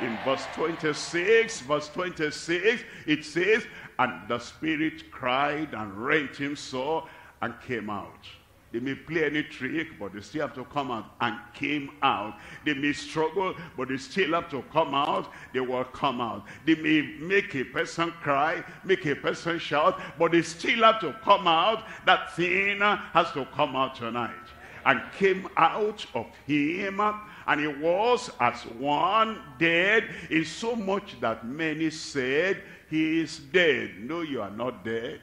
In verse 26, verse 26, it says, and the spirit cried and rent him so and came out. They may play any trick, but they still have to come out and came out. They may struggle, but they still have to come out. They will come out. They may make a person cry, make a person shout, but they still have to come out. That thing has to come out tonight. And came out of him and he was as one dead in so much that many said he is dead. No, you are not dead.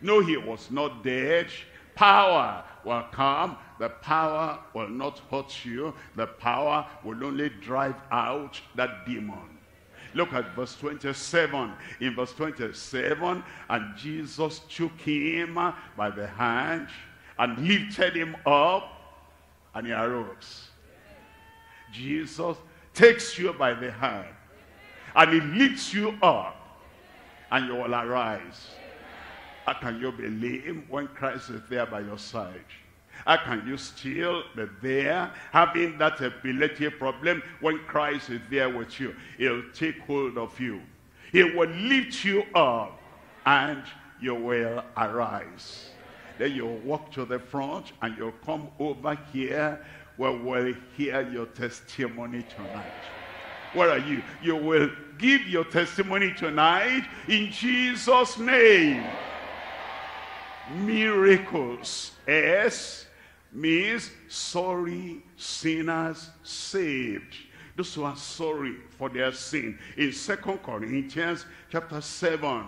No, he was not dead, Power will come. The power will not hurt you. The power will only drive out that demon. Look at verse 27. In verse 27, and Jesus took him by the hand and lifted him up, and he arose. Jesus takes you by the hand, and he lifts you up, and you will arise. How can you believe when Christ is there by your side? How can you still be there having that epileptic problem when Christ is there with you? He'll take hold of you. He will lift you up and you will arise. Then you'll walk to the front and you'll come over here where we'll hear your testimony tonight. Where are you? You will give your testimony tonight in Jesus' name. Miracles. S means sorry sinners saved. Those who are sorry for their sin. In Second Corinthians chapter 7,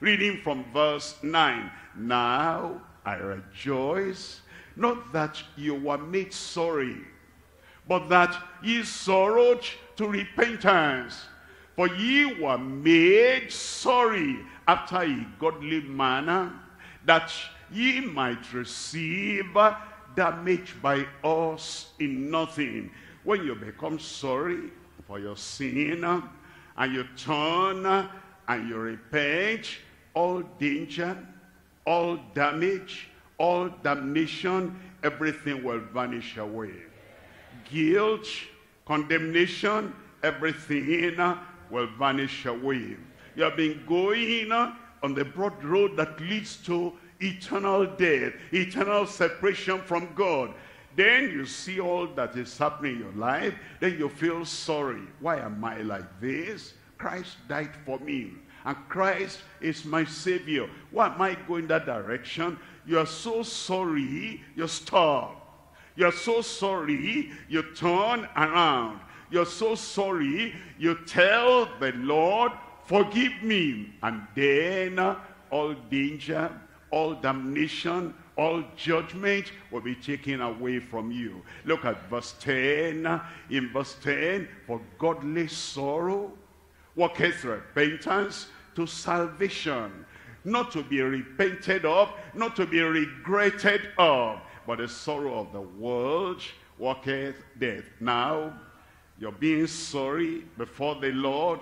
reading from verse 9. Now I rejoice, not that you were made sorry, but that ye sorrowed to repentance. For ye were made sorry after a godly manner, that ye might receive damage by us in nothing. When you become sorry for your sin, and you turn and you repent, all danger, all damage, all damnation, everything will vanish away. Guilt, condemnation, everything will vanish away. You have been going on the broad road that leads to eternal death, eternal separation from God. Then you see all that is happening in your life. Then you feel sorry. Why am I like this? Christ died for me. And Christ is my Savior. Why am I going that direction? You are so sorry, you stop. You're so sorry, you turn around. You're so sorry, you tell the Lord, forgive me. And then all danger, all damnation, all judgment will be taken away from you. Look at verse 10. In verse 10, for godly sorrow worketh repentance to salvation. Not to be repented of, not to be regretted of, but the sorrow of the world worketh death. Now, you're being sorry before the Lord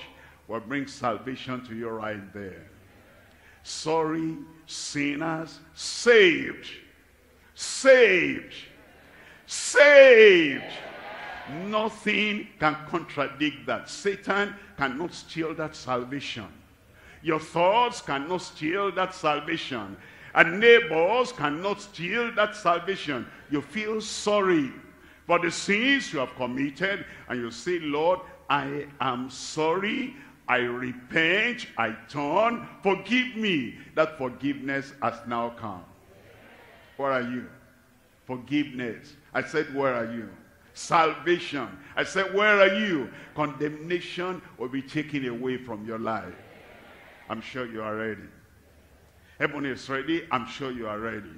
will bring salvation to you right there. Sorry sinners saved. Saved. Saved. Nothing can contradict that. Satan cannot steal that salvation. Your thoughts cannot steal that salvation. And neighbors cannot steal that salvation. You feel sorry for the sins you have committed. And you say, Lord, I am sorry. I repent. I turn. Forgive me. That forgiveness has now come. Where are you? Forgiveness. I said, where are you? Salvation. I said, where are you? Condemnation will be taken away from your life. I'm sure you are ready. Heaven is ready. I'm sure you are ready.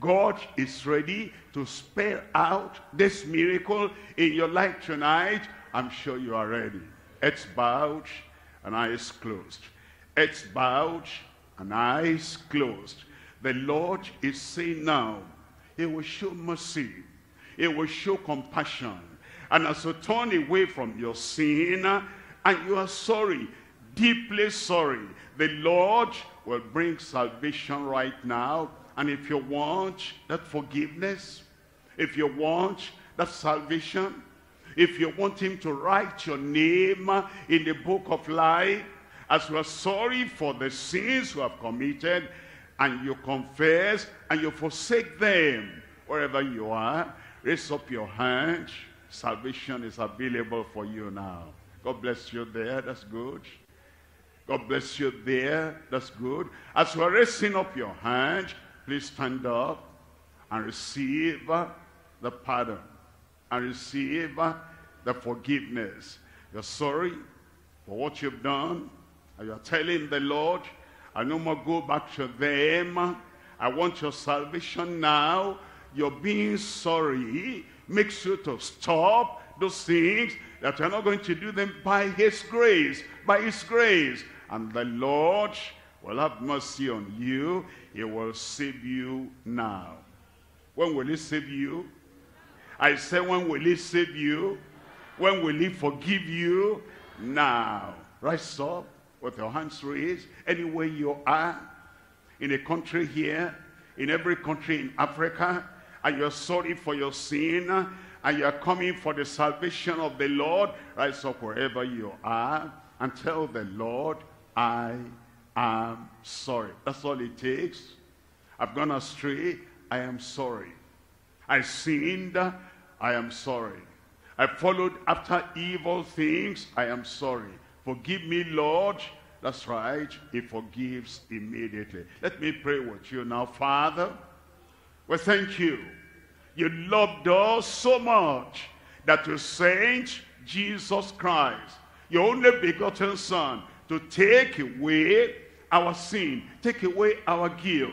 God is ready to spell out this miracle in your life tonight. I'm sure you are ready. Heads bowed and eyes closed. Heads bowed and eyes closed. The Lord is saying now, he will show mercy. He will show compassion. And as you turn away from your sin and you are sorry, deeply sorry, the Lord will bring salvation right now. And if you want that forgiveness, if you want that salvation, if you want him to write your name in the book of life, as you are sorry for the sins you have committed, and you confess, and you forsake them, wherever you are, raise up your hand. Salvation is available for you now. God bless you there. That's good. God bless you there. That's good. As are raising up your hand, please stand up and receive the pardon and receive the forgiveness. You're sorry for what you've done. And you're telling the Lord, I no more go back to them. I want your salvation now. Your being sorry makes you to stop those things that you're not going to do them by his grace, by his grace. And the Lord will have mercy on you. He will save you now. When will he save you? I say, when will he save you? When will he forgive you? Now. Rise up with your hands raised anywhere you are in a country here, in every country in Africa, and you're sorry for your sin, and you're coming for the salvation of the Lord, rise up wherever you are and tell the Lord, I am sorry. That's all it takes. I've gone astray, I am sorry. I sinned, I am sorry. I followed after evil things, I am sorry. Forgive me, Lord. That's right, he forgives immediately. Let me pray with you now. Father, we thank you. You loved us so much that you sent Jesus Christ, your only begotten Son, to take away our sin, take away our guilt,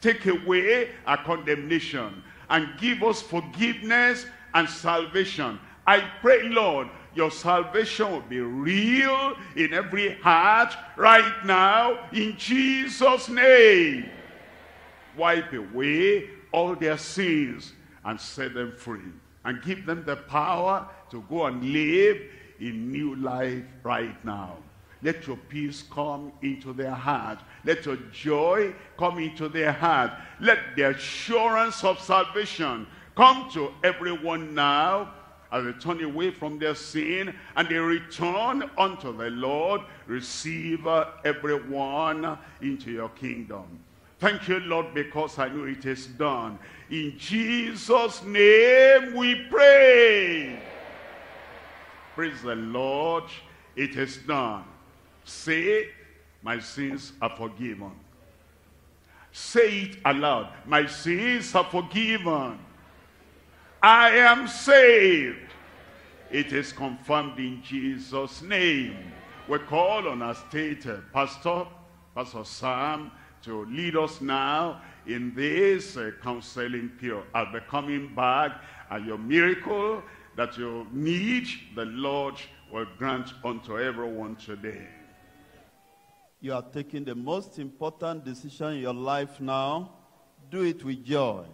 take away our condemnation, and give us forgiveness and salvation. I pray, Lord, your salvation will be real in every heart right now in Jesus' name. Wipe away all their sins and set them free and give them the power to go and live in new life right now. Let your peace come into their heart. Let your joy come into their heart. Let the assurance of salvation come to everyone now as they turn away from their sin and they return unto the Lord. Receive uh, everyone into your kingdom. Thank you, Lord, because I know it is done. In Jesus' name we pray. Praise the Lord. It is done. Say, my sins are forgiven. Say it aloud. My sins are forgiven. I am saved. It is confirmed in Jesus' name. We call on our state uh, pastor, Pastor Sam, to lead us now in this uh, counseling period. I'll be coming back and your miracle that you need, the Lord will grant unto everyone today. You are taking the most important decision in your life now. Do it with joy.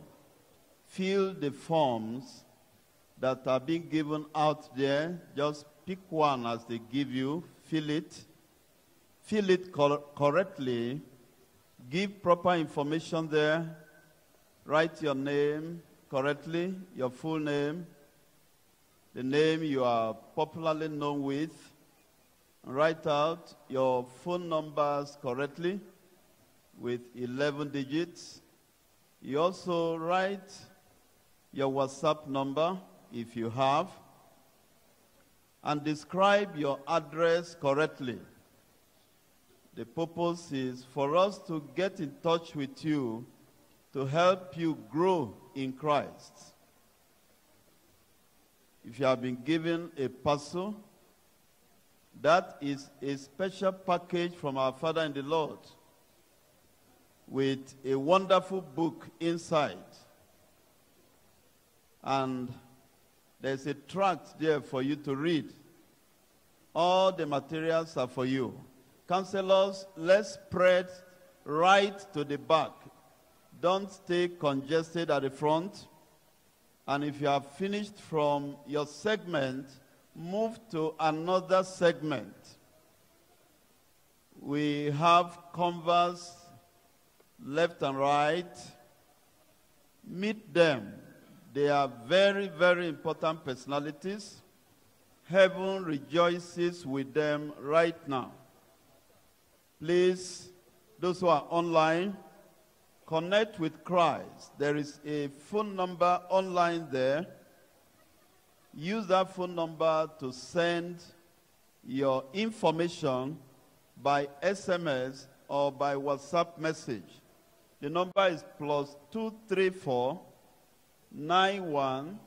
Fill the forms that are being given out there. Just pick one as they give you. Fill it. Fill it cor correctly. Give proper information there. Write your name correctly, your full name, the name you are popularly known with. Write out your phone numbers correctly with 11 digits. You also write your WhatsApp number if you have and describe your address correctly. The purpose is for us to get in touch with you to help you grow in Christ. If you have been given a parcel, that is a special package from our Father in the Lord with a wonderful book inside. And there's a tract there for you to read. All the materials are for you. Counselors, let's spread right to the back. Don't stay congested at the front. And if you have finished from your segment, move to another segment. We have converse left and right. Meet them. They are very, very important personalities. Heaven rejoices with them right now. Please, those who are online, connect with Christ. There is a phone number online there. Use that phone number to send your information by SMS or by WhatsApp message. The number is plus 234 91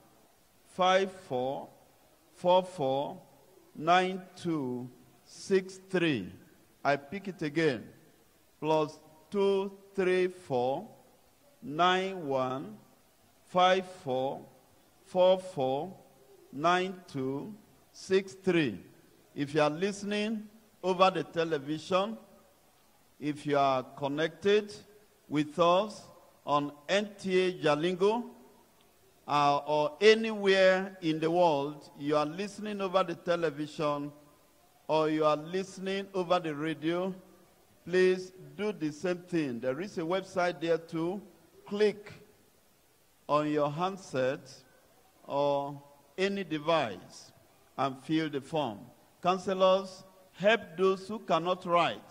54 44 92 63. I pick it again. Plus 234 91 54 44 92 63. If you are listening over the television, if you are connected with us on NTA Jalingo uh, or anywhere in the world, you are listening over the television or you are listening over the radio, please do the same thing. There is a website there too. Click on your handset or any device and fill the form. Counselors, help those who cannot write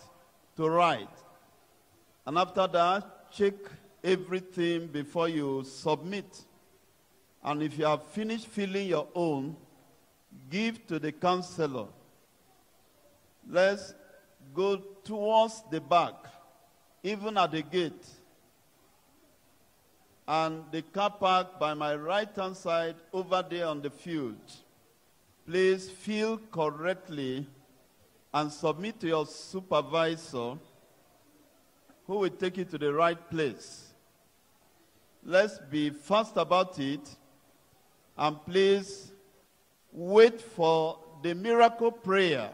to write. And after that, check everything before you submit. And if you have finished filling your own, give to the counselor. Let's go towards the back, even at the gate. And the car park by my right hand side over there on the field. Please fill correctly and submit to your supervisor who will take you to the right place. Let's be fast about it and please wait for the miracle prayer.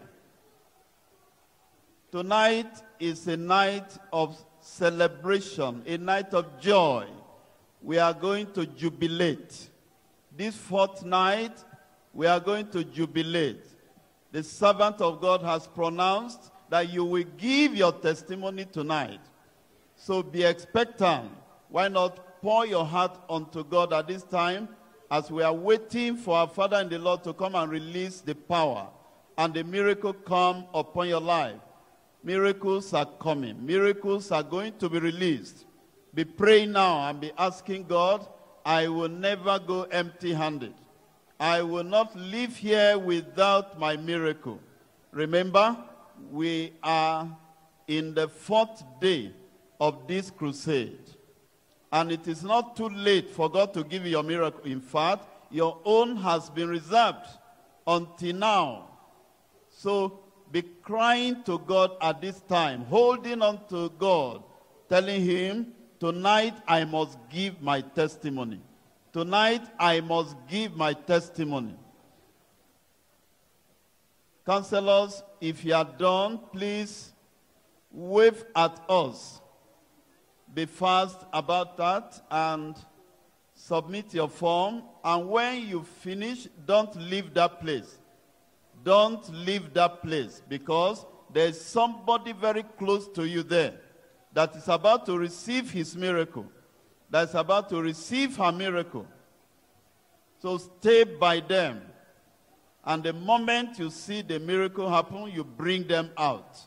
Tonight is a night of celebration, a night of joy. We are going to jubilate. This fortnight, we are going to jubilate. The servant of God has pronounced that you will give your testimony tonight. So be expectant. Why not pour your heart unto God at this time as we are waiting for our Father in the Lord to come and release the power and the miracle come upon your life. Miracles are coming. Miracles are going to be released. Be praying now and be asking God, I will never go empty-handed. I will not live here without my miracle. Remember, we are in the fourth day of this crusade. And it is not too late for God to give you your miracle. In fact, your own has been reserved until now. So be crying to God at this time, holding on to God, telling him, tonight I must give my testimony. Tonight I must give my testimony. Counselors, if you are done, please wave at us. Be fast about that and submit your form. And when you finish, don't leave that place. Don't leave that place because there's somebody very close to you there that is about to receive his miracle, that is about to receive her miracle. So stay by them. And the moment you see the miracle happen, you bring them out.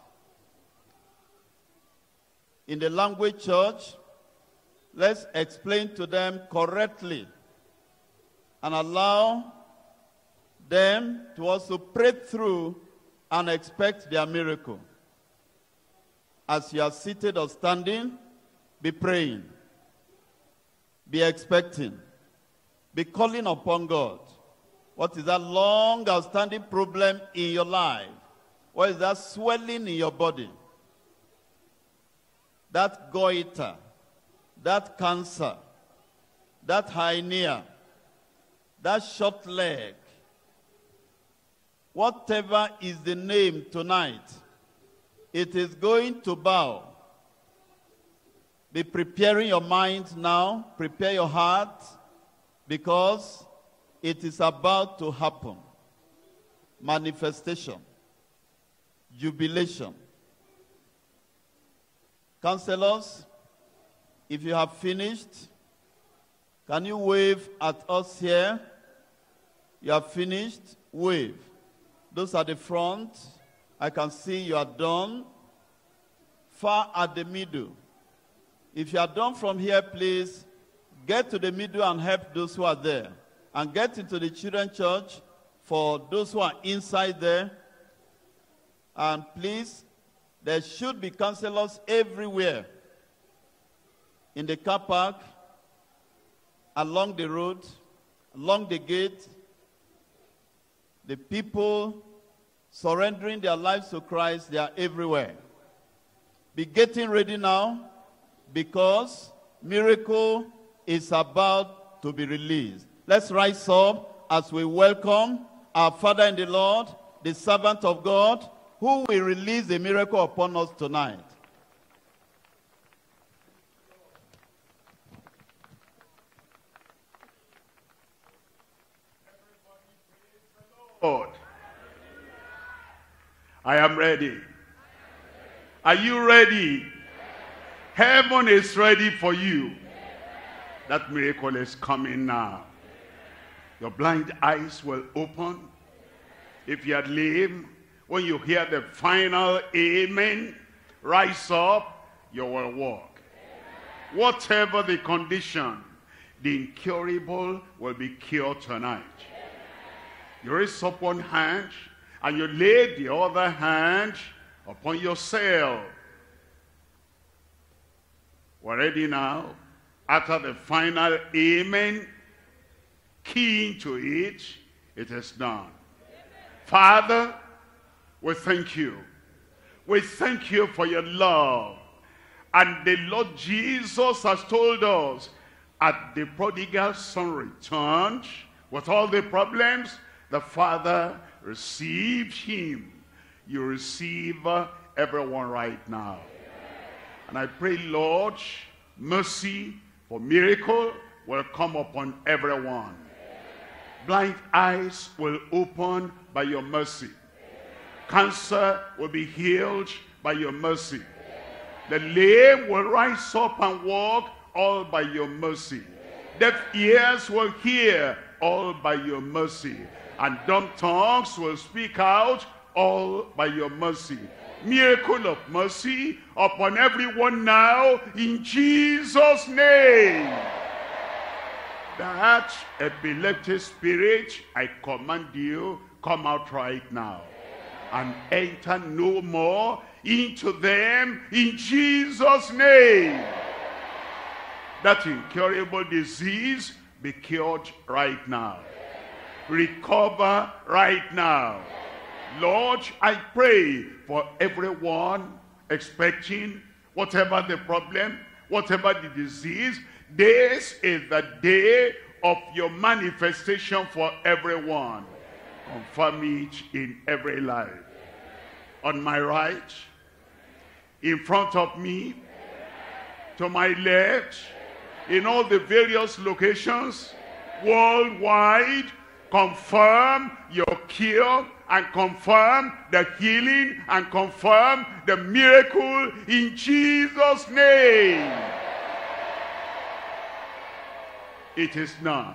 In the language church, let's explain to them correctly and allow them to also pray through and expect their miracle. As you are seated or standing, be praying. Be expecting. Be calling upon God. What is that long outstanding problem in your life? What is that swelling in your body? That goiter, that cancer, that hernia, that short leg, whatever is the name tonight, it is going to bow. Be preparing your mind now, prepare your heart, because it is about to happen. Manifestation, jubilation. Counselors, if you have finished, can you wave at us here? You have finished? Wave. Those are the front, I can see you are done. Far at the middle. If you are done from here, please get to the middle and help those who are there. And get into the children church for those who are inside there. And please, there should be counselors everywhere. In the car park, along the road, along the gate, the people surrendering their lives to Christ, they are everywhere. Be getting ready now because miracle is about to be released. Let's rise up as we welcome our Father in the Lord, the servant of God, who will release a miracle upon us tonight. Lord. I am ready. Are you ready? Heaven is ready for you. That miracle is coming now. Your blind eyes will open. If you are lame, when you hear the final amen, rise up, you will walk. Whatever the condition, the incurable will be cured tonight. You raise up one hand and you lay the other hand upon yourself. We're ready now. After the final amen, key to it, it is done. Father, we thank you. We thank you for your love. And the Lord Jesus has told us, at the prodigal son returned, with all the problems, the Father received him. You receive uh, everyone right now. And I pray, Lord, mercy for miracle will come upon everyone. Blind eyes will open by your mercy. Cancer will be healed by your mercy. The lame will rise up and walk all by your mercy. Deaf ears will hear all by your mercy. And dumb tongues will speak out all by your mercy. Miracle of mercy upon everyone now in Jesus' name. That epileptic spirit, I command you, come out right now. And enter no more into them in Jesus' name. That incurable disease be cured right now. Recover right now. Lord, I pray for everyone expecting whatever the problem, whatever the disease, this is the day of your manifestation for everyone. Confirm it in every life. On my right, in front of me, to my left, in all the various locations, worldwide, confirm your cure and confirm the healing and confirm the miracle in Jesus' name. It is done.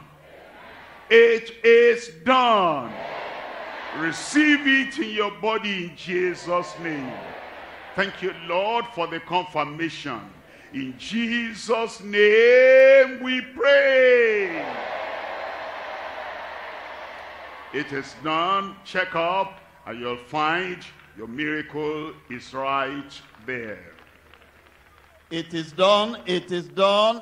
It is done. Receive it in your body in Jesus' name. Thank you, Lord, for the confirmation. In Jesus' name we pray. It is done. Check up and you'll find your miracle is right there. It is done. It is done.